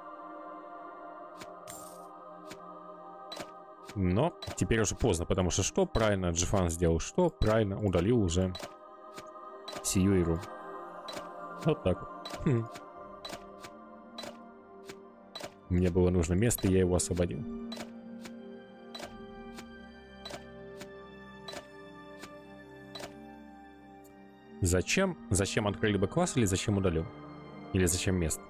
Но теперь уже поздно, потому что что правильно Джифан сделал, что правильно удалил уже сию игру. Вот так вот. Хм. Мне было нужно место, я его освободил. Зачем? Зачем открыли бы класс или зачем удалил? Или зачем место?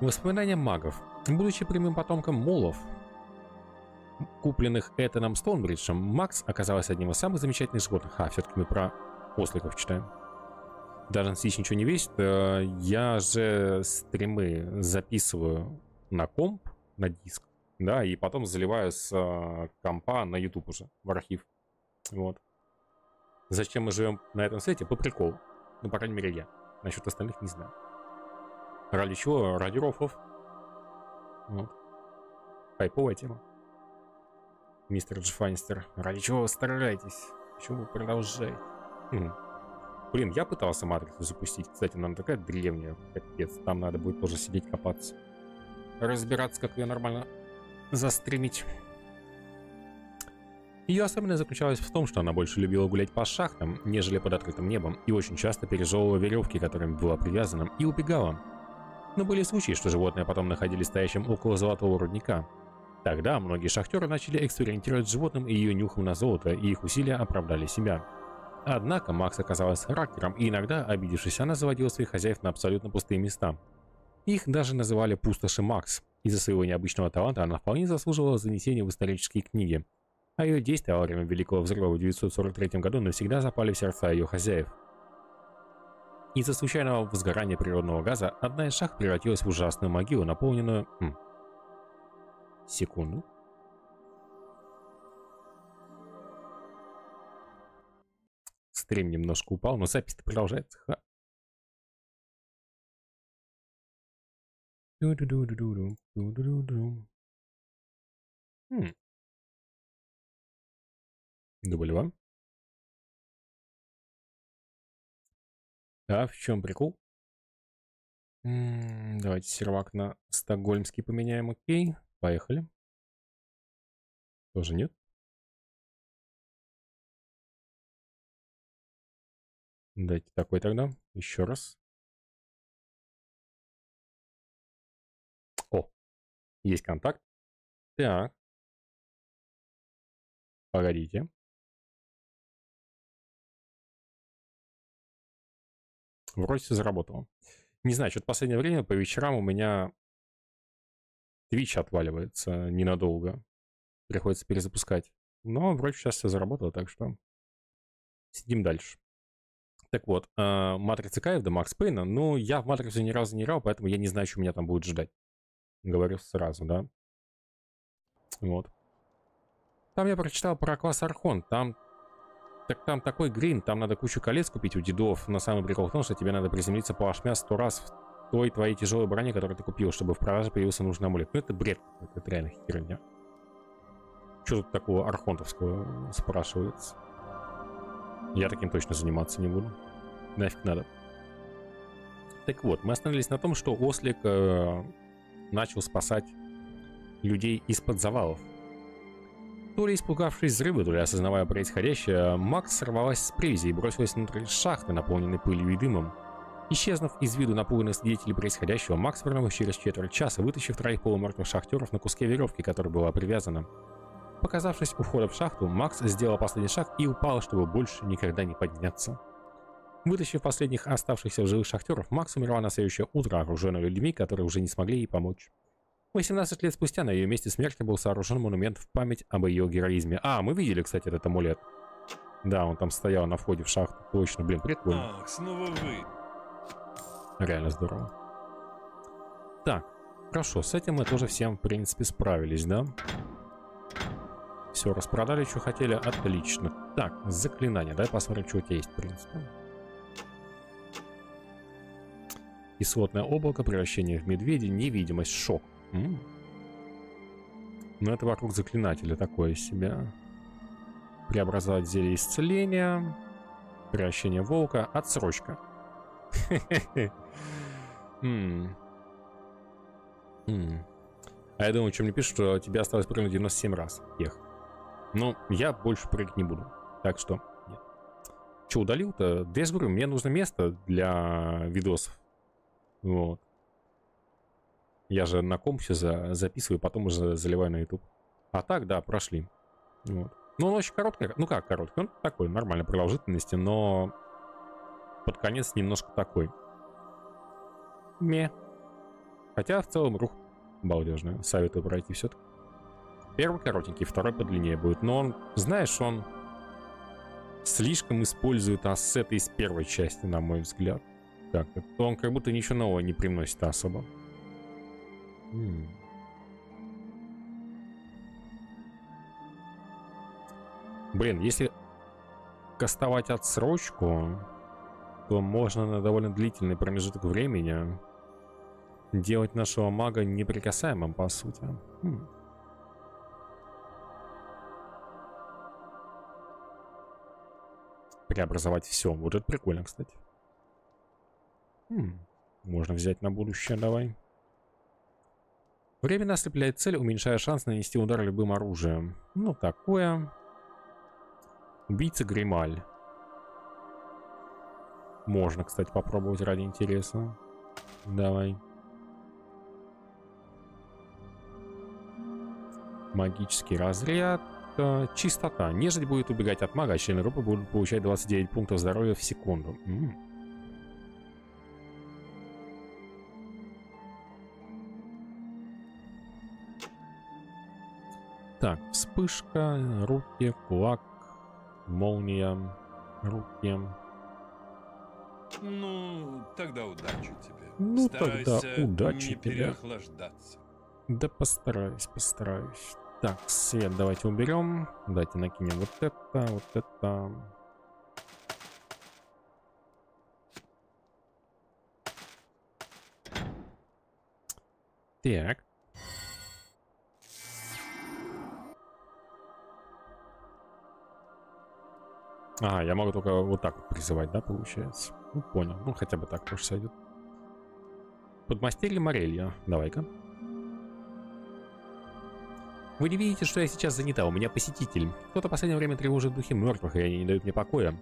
Воспоминания магов. Будучи прямым потомком молов, купленных Этаном Стоунбриджем, Макс оказалась одним из самых замечательных животных. А, все-таки мы про осликов читаем. Даже здесь ничего не весит. Э, я же стримы записываю на комп, на диск, да, и потом заливаю с э, компа на YouTube уже, в архив. Вот. Зачем мы живем на этом свете? По приколу. Ну, по крайней мере, я. Насчет остальных не знаю. Ради чего? Ради рофлов. Вот. Хайповая тема. Мистер Джфанистер, ради чего вы стараетесь? Почему вы продолжаете? Хм. Блин, я пытался матрицу запустить. Кстати, она такая древняя, капец. Там надо будет тоже сидеть копаться. Разбираться, как ее нормально застримить. Ее особенность заключалась в том, что она больше любила гулять по шахтам, нежели под открытым небом, и очень часто пережевывала веревки, которыми была привязана, и убегала. Но были случаи, что животные потом находились стоящим около золотого рудника. Тогда многие шахтеры начали экспериментировать с животным и ее нюхом на золото, и их усилия оправдали себя. Однако Макс оказалась характером, и иногда, обидевшись, она заводила своих хозяев на абсолютно пустые места. Их даже называли «пустоши Макс». Из-за своего необычного таланта она вполне заслуживала занесения в исторические книги. А ее действия во время Великого Взрыва в 1943 году навсегда запали в сердца ее хозяев. Из-за случайного возгорания природного газа одна из шахт превратилась в ужасную могилу, наполненную... Хм. Секунду. Стрим немножко упал, но запись продолжается. Ха. Хм. Дубль вам. А в чем прикол? М -м, давайте сервак на стокгольмский поменяем. Окей, поехали. Тоже нет? Дайте такой тогда. Еще раз. О, есть контакт. Так. Погодите. Вроде все заработало. Не знаю, что-то последнее время по вечерам у меня Twitch отваливается ненадолго. Приходится перезапускать. Но вроде сейчас все заработало, так что сидим дальше. Так вот, э, Матрица Кайф Макс Пейна, ну, я в Матрицу ни разу не играл, поэтому я не знаю, что меня там будет ждать. Говорю сразу, да. Вот. Там я прочитал про класс Архон. Там так там такой грин, там надо кучу колец купить у дедов. На самый прикол в том, что тебе надо приземлиться плашмя сто раз той твоей тяжелой броне, которую ты купил, чтобы в продаже появился нужный амулет. Ну это бред, это реально херня. Что тут такого архонтовского спрашивается? Я таким точно заниматься не буду. Нафиг надо. Так вот, мы остановились на том, что Ослик э, начал спасать людей из-под завалов. То ли испугавшись взрыва, то ли осознавая происходящее, Макс сорвалась с привязи и бросилась внутрь шахты, наполненной пылью и дымом. Исчезнув из виду напуганных свидетелей происходящего, Макс вернулся через четверть часа, вытащив троих полумертвых шахтеров на куске веревки, которая была привязана. Показавшись у входа в шахту, Макс сделал последний шаг и упал, чтобы больше никогда не подняться. Вытащив последних оставшихся в живых шахтеров, Макс умерла на следующее утро, окруженная людьми, которые уже не смогли ей помочь. 18 лет спустя на ее месте смерти был сооружен монумент в память об ее героизме. А, мы видели, кстати, этот амулет. Да, он там стоял на входе в шахту. Точно, блин, прикольно. Ах, снова вы. Реально здорово. Так, хорошо, с этим мы тоже всем, в принципе, справились, да? Все, распродали, что хотели, отлично. Так, заклинание, давай посмотрим, что у тебя есть, в принципе. Кислотное облако, превращение в медведя, невидимость, шок. М. Ну, это вокруг заклинателя такое себе. Преобразовать зелье исцеления. Превращение волка. Отсрочка. М. М. А я думаю, что мне пишут, что тебе осталось прыгнуть 97 раз. Ех. Ну, я больше прыгать не буду. Так что. Че, удалил-то? Да я говорю, мне нужно место для видосов. Вот. Я же на компе за, записываю, потом уже заливаю на YouTube. А так, да, прошли. Вот. Ну, он очень короткий. Ну как короткий? Он такой, нормальной продолжительности, но под конец немножко такой. Ме. Хотя в целом рух балдежный. Советую пройти все-таки. Первый коротенький, второй подлиннее будет. Но он, знаешь, он слишком использует ассеты из первой части, на мой взгляд. Так, он как будто ничего нового не приносит особо. М. Блин, если кастовать отсрочку, то можно на довольно длительный промежуток времени делать нашего мага неприкасаемым, по сути. Хм. Преобразовать все. Вот это прикольно, кстати. Хм. Можно взять на будущее, давай. Временно ослепляет цель, уменьшая шанс нанести удар любым оружием. Ну, такое. Убийца Грималь. Можно, кстати, попробовать ради интереса. Давай. Магический разряд. Э, Чистота. Нежить будет убегать от мага, а члены группы будут получать 29 пунктов здоровья в секунду. М. Так, вспышка, руки, кулак, молния, руки. Ну, тогда удачи тебе. Ну, тогда удачи не тебе. переохлаждаться. Да постараюсь, постараюсь. Так, свет давайте уберем. Давайте накинем вот это, вот это. Так. А, я могу только вот так призывать, да, получается? Ну, понял. Ну, хотя бы так тоже сойдет. Подмастерье Морелья. Давай-ка. Вы не видите, что я сейчас занята, у меня посетитель. Кто-то в последнее время тревожит духи мертвых, и они не дают мне покоя.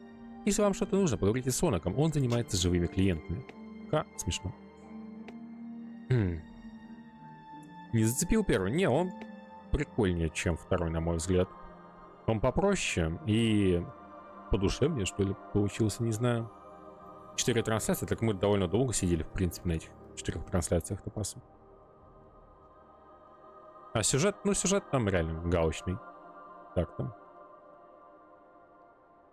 Если вам что-то нужно, поговорите с Оноком, он занимается живыми клиентами. Ха, смешно. Хм. Не зацепил первый? Не, он прикольнее, чем второй, на мой взгляд. Он попроще и подушевнее, что ли, получился, не знаю. Четыре трансляции, так мы довольно долго сидели, в принципе, на этих четырех трансляциях-то, по сути. А сюжет, ну сюжет там реально галочный. Так там.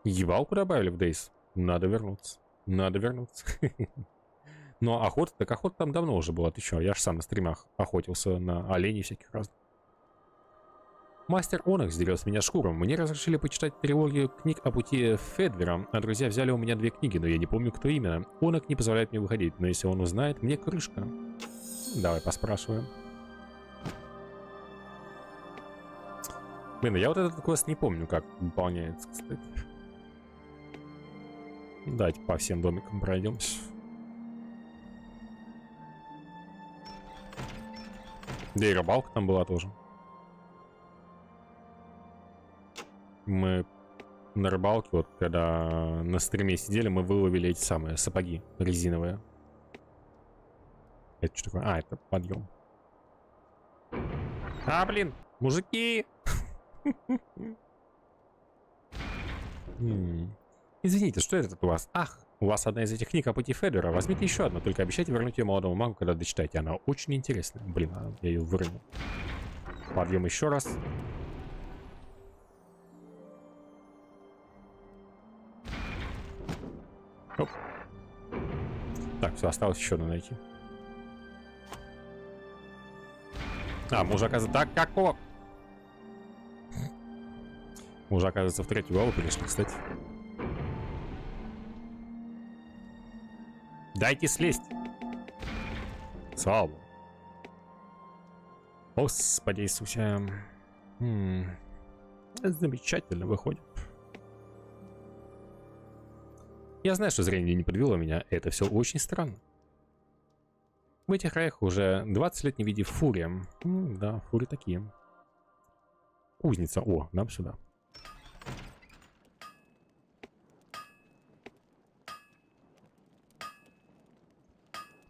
Ебалку добавили в Дейс. Надо вернуться. Надо вернуться. Но охота, так охота там давно уже была. Ты чё? Я же сам на стримах охотился на оленей всяких разных. Мастер Онок сделал с меня шкуру. Мне разрешили почитать трилогию книг о пути Федвера, а друзья взяли у меня две книги, но я не помню, кто именно. Онок не позволяет мне выходить, но если он узнает, мне крышка. Давай поспрашиваем. Блин, я вот этот квест не помню, как выполняется, кстати. Давайте по всем домикам пройдемся. Да и рыбалка там была тоже. Мы на рыбалке, вот когда на стриме сидели, мы выловили эти самые сапоги резиновые. Это что такое? А, это подъем. А, блин, мужики! Извините, что это у вас? Ах, у вас одна из этих книг о пути Федора. Возьмите еще одну, только обещайте вернуть ее молодому магу, когда дочитаете. Она очень интересная. Блин, а я ее вырву. Подъем еще раз. Оп. Так, все, осталось еще одну найти. А, мы уже, оказывается... Так, какого? Мы оказывается, в третью главу перешли, кстати. Дайте слезть. Слава богу. Господи Иисусе. М, замечательно выходит. Я знаю, что зрение не подвело меня, это все очень странно. В этих краях уже 20 лет не видев фурия. М, да, фури такие. Кузница. О, нам сюда.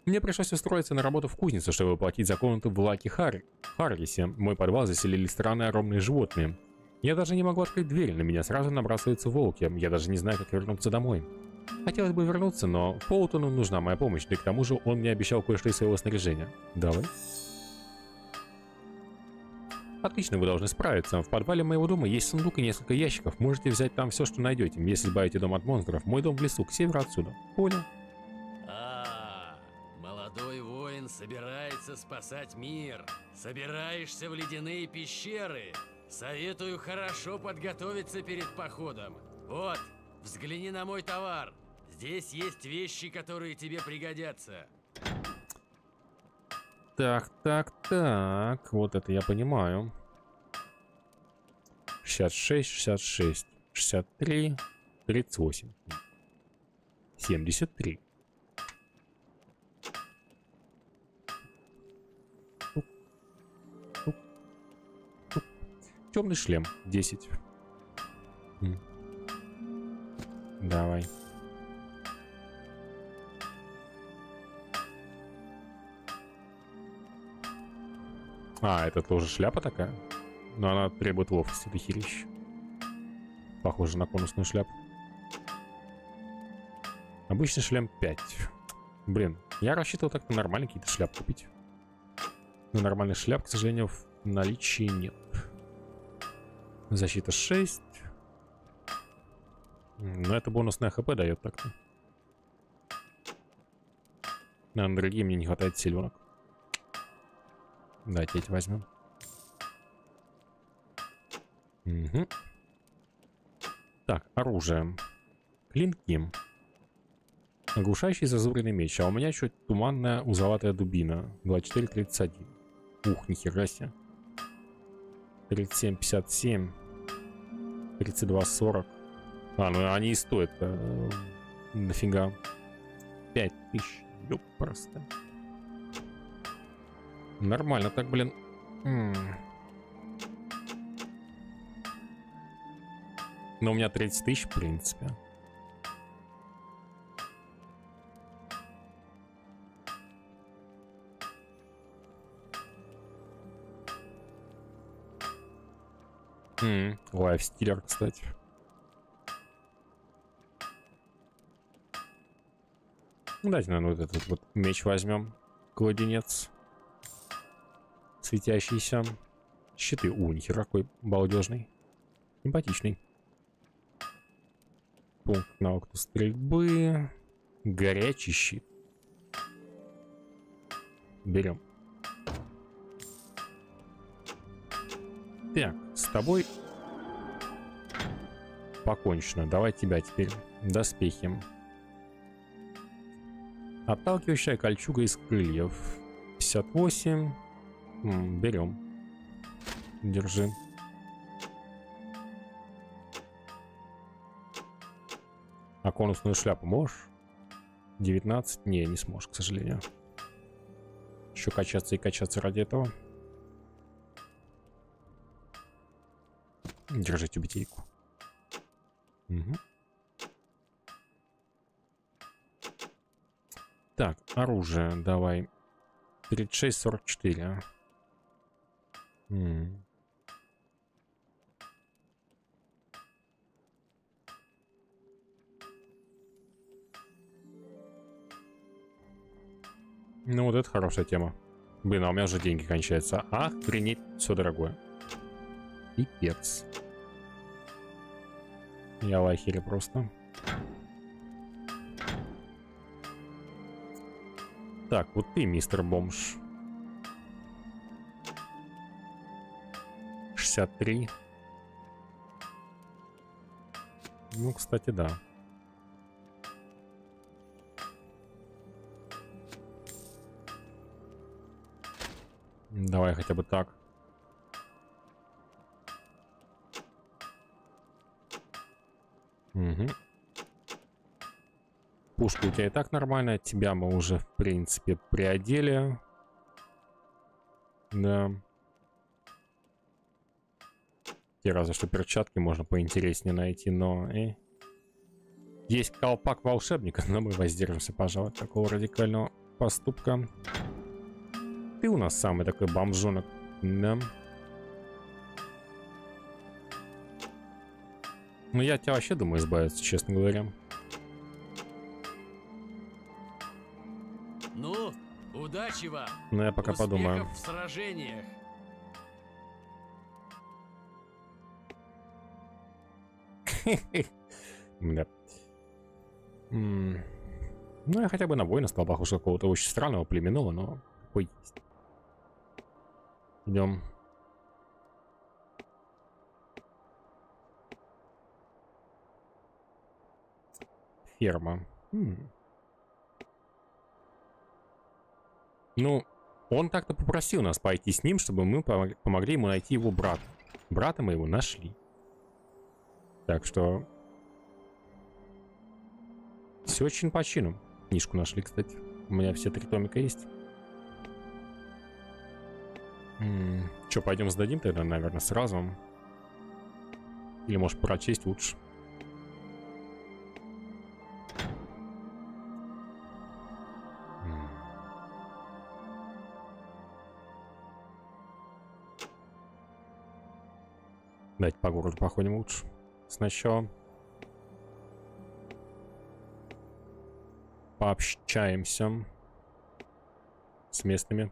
Мне пришлось устроиться на работу в кузницу, чтобы платить за комнату в Лаки Хар... Харрисе. Мой подвал заселили странные огромные животные. Я даже не могу открыть дверь, на меня сразу набрасываются волки. Я даже не знаю, как вернуться домой. Хотелось бы вернуться, но Полтону нужна моя помощь, да и к тому же он мне обещал кое-что из своего снаряжения. Давай. Отлично, вы должны справиться. В подвале моего дома есть сундук и несколько ящиков. Можете взять там все, что найдете. Если избавите дом от монстров, мой дом в лесу, к северу отсюда. Понял? А, молодой воин собирается спасать мир. Собираешься в ледяные пещеры. Советую хорошо подготовиться перед походом. Вот, взгляни на мой товар. Здесь есть вещи, которые тебе пригодятся. Так, так, так. Вот это я понимаю. 66, 66, 63, 38. 73. Тук, тук, тук. Темный шлем 10. Давай. А, это тоже шляпа такая? Но она требует ловкости, это херищ. Похоже на конусную шляпу. Обычный шлем 5. Блин, я рассчитывал так на нормальный какие-то шляп купить. Но нормальных шляп, к сожалению, в наличии нет. Защита 6. Но это бонусная хп дает так-то. На другие мне не хватает сильвенок. Давайте эти возьмем. Угу. Так, оружие. Клинки. Оглушающий зазубренный меч. А у меня чуть туманная узловатая дубина. 24-31. Ух, нихера себе. 37-57. 32-40. А, ну они и стоят э, дофига. 5000. Ёп, просто. Нормально так, блин. М. Но у меня 30 тысяч, в принципе. М, Лайфстилер, кстати. Давайте, наверное, вот этот вот меч возьмем. Кладенец. Светящийся. Щиты. У, нихера какой балдежный. Симпатичный. Пункт навыка стрельбы. Горячий щит. Берем. Так, с тобой покончено. Давай тебя теперь. Доспехи. Отталкивающая кольчуга из крыльев. 58. М, берем. Держи. А конусную шляпу можешь? 19? Не, не сможешь, к сожалению. Еще качаться и качаться ради этого. Держи тюбетейку. Мгм. Так, оружие давай. 36-44. Ну вот это хорошая тема. Блин, а у меня уже деньги кончаются. Охренеть, все дорогое. Пипец. Я в ахере просто. Так, вот ты, мистер бомж. 63. Ну, кстати, да. Давай хотя бы так. Угу. Пушка у тебя и так нормальная. Тебя мы уже, в принципе, приодели. Да. Те разве что перчатки можно поинтереснее найти, но... Э. Есть колпак волшебника, но мы воздержимся, пожалуй, от такого радикального поступка. Ты у нас самый такой бомжонок. Да. Ну, я тебя вообще думаю избавиться, честно говоря. Вам. Но я пока подумаю. в сражениях. Да. Ну, я хотя бы на воина стал похож какого-то очень странного племенного, но хуй есть. Идем. Ферма. Ну, он как-то попросил нас пойти с ним, чтобы мы помог- помогли ему найти его брата. Брата мы его нашли. Так что... Все очень по чину. Книжку нашли, кстати. У меня все три томика есть. Че, пойдем сдадим тогда, наверное, сразу. Или, может, прочесть лучше. Давайте по городу походим лучше. Сначала пообщаемся с местными.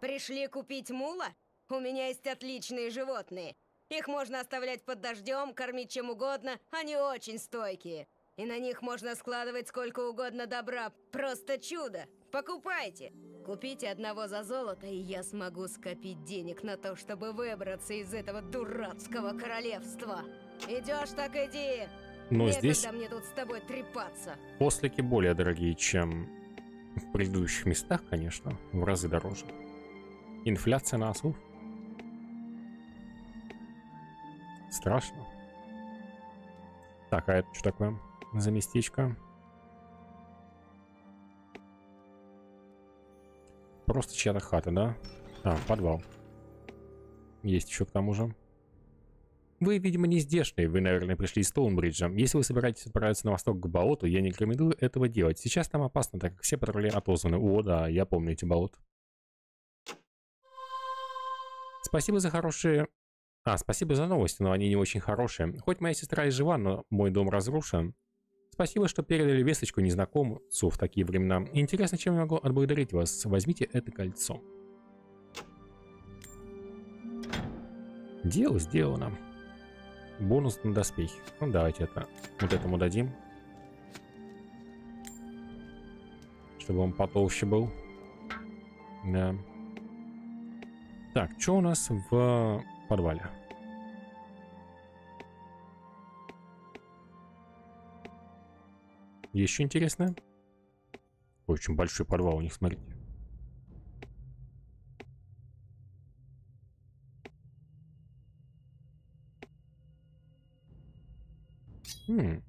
Пришли купить мула? У меня есть отличные животные. Их можно оставлять под дождем, кормить чем угодно, они очень стойкие. И на них можно складывать сколько угодно добра. Просто чудо. Покупайте. Купите одного за золото, и я смогу скопить денег на то, чтобы выбраться из этого дурацкого королевства. Идешь, так иди. Но Некогда здесь мне тут с тобой трепаться. ослики более дорогие, чем в предыдущих местах, конечно. В разы дороже. Инфляция на ослов. Страшно. Так, а это что такое за местечко? Просто чья-то хата, да? А, подвал. Есть еще к тому же. Вы, видимо, не здешние. Вы, наверное, пришли из Стоунбриджа. Если вы собираетесь отправиться на восток к болоту, я не рекомендую этого делать. Сейчас там опасно, так как все патрули отозваны. О, да, я помню эти болота. Спасибо за хорошие... А, спасибо за новости, но они не очень хорошие. Хоть моя сестра и жива, но мой дом разрушен. Спасибо, что передали весточку незнакомцу в такие времена. Интересно, чем я могу отблагодарить вас. Возьмите это кольцо. Дело сделано. Бонус на доспехи. Ну, давайте это вот этому дадим. Чтобы он потолще был. Да. Так, что у нас в подвале? Еще интересное? Очень большой подвал у них, смотрите. Хм.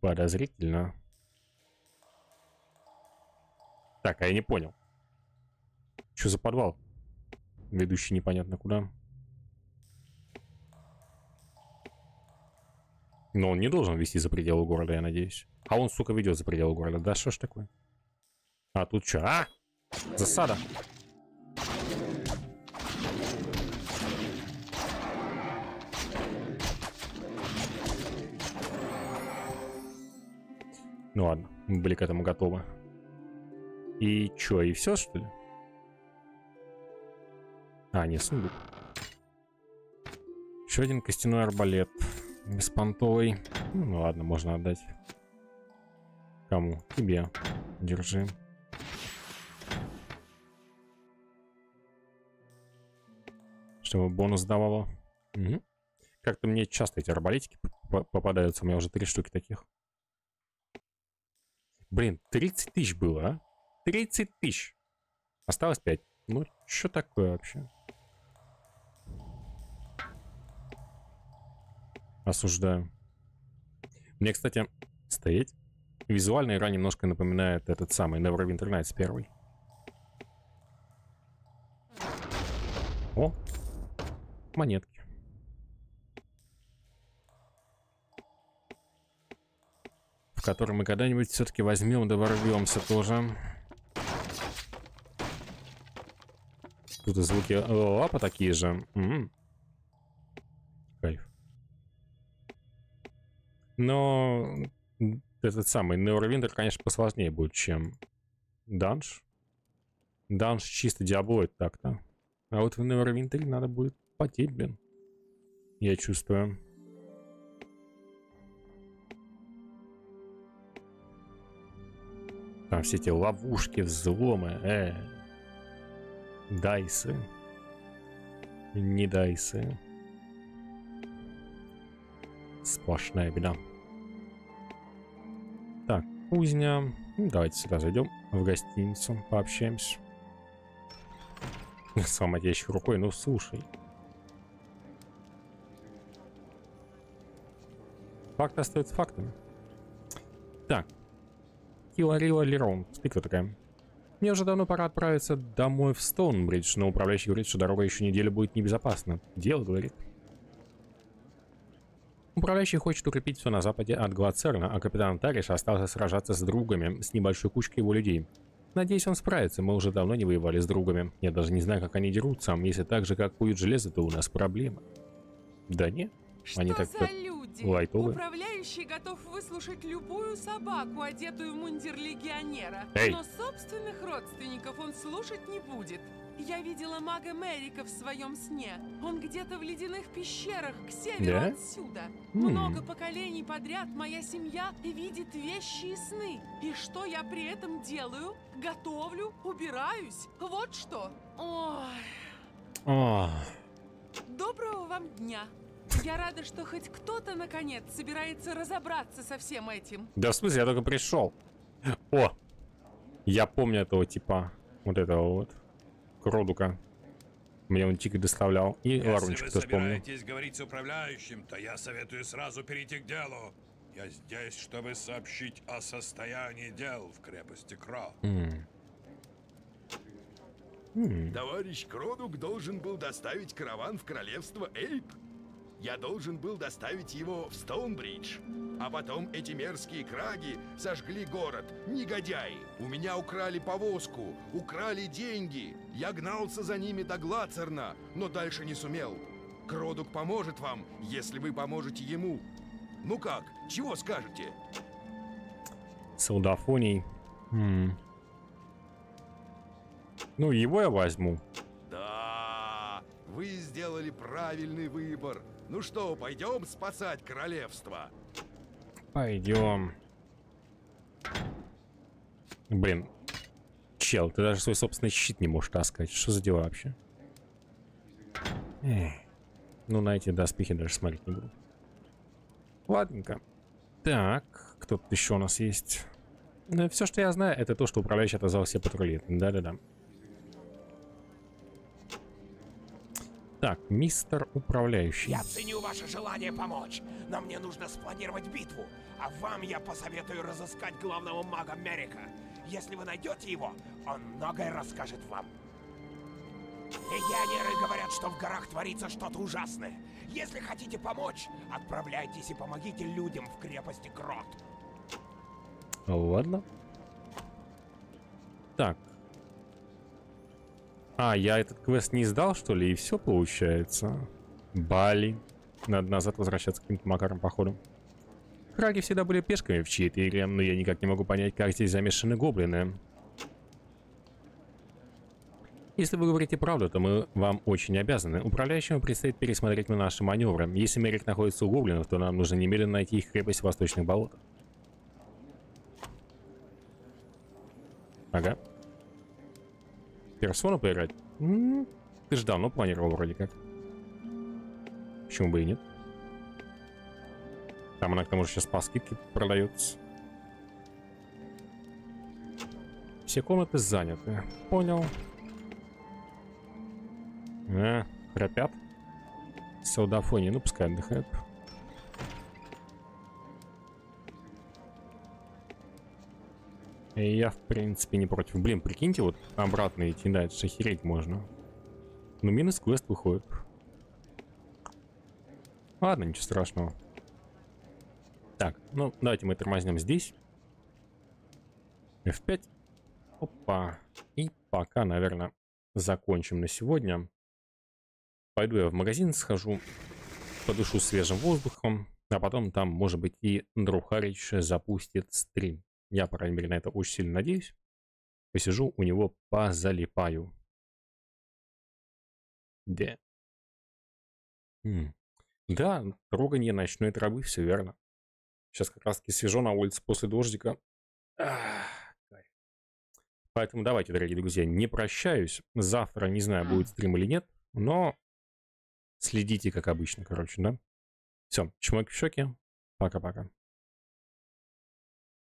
Подозрительно. Так, а я не понял. Что за подвал? Ведущий непонятно куда. Но он не должен вести за пределы города, я надеюсь. А он, сука, ведет за пределы города. Да что ж такое? А тут что? А! Засада! Ну ладно, мы были к этому готовы. И чё, и все что ли? А, не сундук. Еще один костяной арбалет. Беспонтовый. Ну ладно, можно отдать. Кому? Тебе. Держи. Чтобы бонус давало. Угу. Как-то мне часто эти арбалетики попадаются. У меня уже три штуки таких. Блин, 30 тысяч было, а? 30 тысяч. Осталось 5. Ну, что такое вообще? Осуждаю. Мне, кстати, стоять. Визуальная игра немножко напоминает этот самый Neverwinter Nights первый. О! Монетки. В который мы когда-нибудь все-таки возьмем да ворвемся тоже. Тут и звуки лапа такие же. М -м. Кайф. Но этот самый Neurwinter, конечно, посложнее будет, чем Данж. Данж чисто диаблоид так-то. А вот в Neurwinter надо будет потеть, блин. Я чувствую. Там все эти ловушки, взломы, э, дайсы, не дайсы. Сплошная беда. Так, кузня. Ну, давайте сюда зайдем в гостиницу, пообщаемся. Сломать рукой, ну слушай. Факт остается фактами. Так. Киларила Лерон. Ты такая? Мне уже давно пора отправиться домой в Стоунбридж, но управляющий говорит, что дорога еще неделю будет небезопасна. Дело, говорит. Управляющий хочет укрепить все на западе от Глацерна, а капитан Тариш остался сражаться с другами, с небольшой кучкой его людей. Надеюсь, он справится, мы уже давно не воевали с другами. Я даже не знаю, как они дерутся, если так же, как куют железо, то у нас проблема. Да Что они так люди? лайтовые. Управляющий готов выслушать любую собаку, одетую в мундир легионера. Эй! Но собственных родственников он слушать не будет. Я видела мага Мерика в своем сне. Он где-то в ледяных пещерах к северу Да? отсюда. М. Много поколений подряд моя семья видит вещи и сны. И что я при этом делаю? Готовлю, убираюсь. Вот что. Ой. О, Доброго вам дня. Я рада, что хоть кто-то, наконец, собирается разобраться со всем этим. да в смысле, я только пришел. О, я помню этого типа, вот этого вот, Кродука. Мне он тикет доставлял. И Если Ларунчик вы тоже помню. собираетесь говорить с управляющим, то я советую сразу перейти к делу. Я здесь, чтобы сообщить о состоянии дел в крепости Кро. М. М. Товарищ Кронук должен был доставить караван в королевство Эйп. Я должен был доставить его в Стоунбридж. А потом эти мерзкие краги сожгли город. Негодяи! У меня украли повозку, украли деньги. Я гнался за ними до Глацерна, но дальше не сумел. Кродук поможет вам, если вы поможете ему. Ну как, чего скажете? Солдафоний. М. Ну, его я возьму. Да, вы сделали правильный выбор. Ну что, пойдем спасать королевство? Пойдем. Блин. Чел, ты даже свой собственный щит не можешь таскать. Что за дела вообще? Эх. Ну, на эти доспехи даже смотреть не буду. Ладненько. Так, кто тут еще у нас есть? все, что я знаю, это то, что управляющий отозвал все патрули. Да-да-да. Так, мистер управляющий. Я ценю ваше желание помочь, но мне нужно спланировать битву, а вам я посоветую разыскать главного мага Мерика. Если вы найдете его, он многое расскажет вам. Легионеры говорят, что в горах творится что-то ужасное. Если хотите помочь, отправляйтесь и помогите людям в крепости Крот. Ладно. Так. А, я этот квест не сдал, что ли, и все получается? Бали. Надо назад возвращаться каким-то макаром, походу. Краги всегда были пешками в чьей-то игре, но я никак не могу понять, как здесь замешаны гоблины. Если вы говорите правду, то мы вам очень обязаны. Управляющему предстоит пересмотреть наши маневры. Если Мерик находится у гоблинов, то нам нужно немедленно найти их крепость в восточных болотах. Ага. Персону поиграть? М -м, ты же давно планировал вроде как. Почему бы и нет? Там она к тому же сейчас по скидке продается. Все комнаты заняты. Понял. А, храпят. Саудафония, ну пускай отдыхают. Я, в принципе, не против. Блин, прикиньте, вот обратно идти дальше, охереть можно. Но минус квест выходит. Ладно, ничего страшного. Так, ну, давайте мы тормознем здесь. F5. Опа. И пока, наверное, закончим на сегодня. Пойду я в магазин схожу, подышу свежим воздухом, а потом там, может быть, и Друхарич запустит стрим. Я, по крайней мере, на это очень сильно надеюсь. Посижу у него, позалипаю. Да. М. Да, трогание ночной травы, все верно. Сейчас как раз таки свежо на улице после дождика. Поэтому давайте, дорогие друзья, не прощаюсь. Завтра, не знаю, будет стрим или нет, но Следите, как обычно, короче, да? Все, чмоки в щеки. Пока-пока.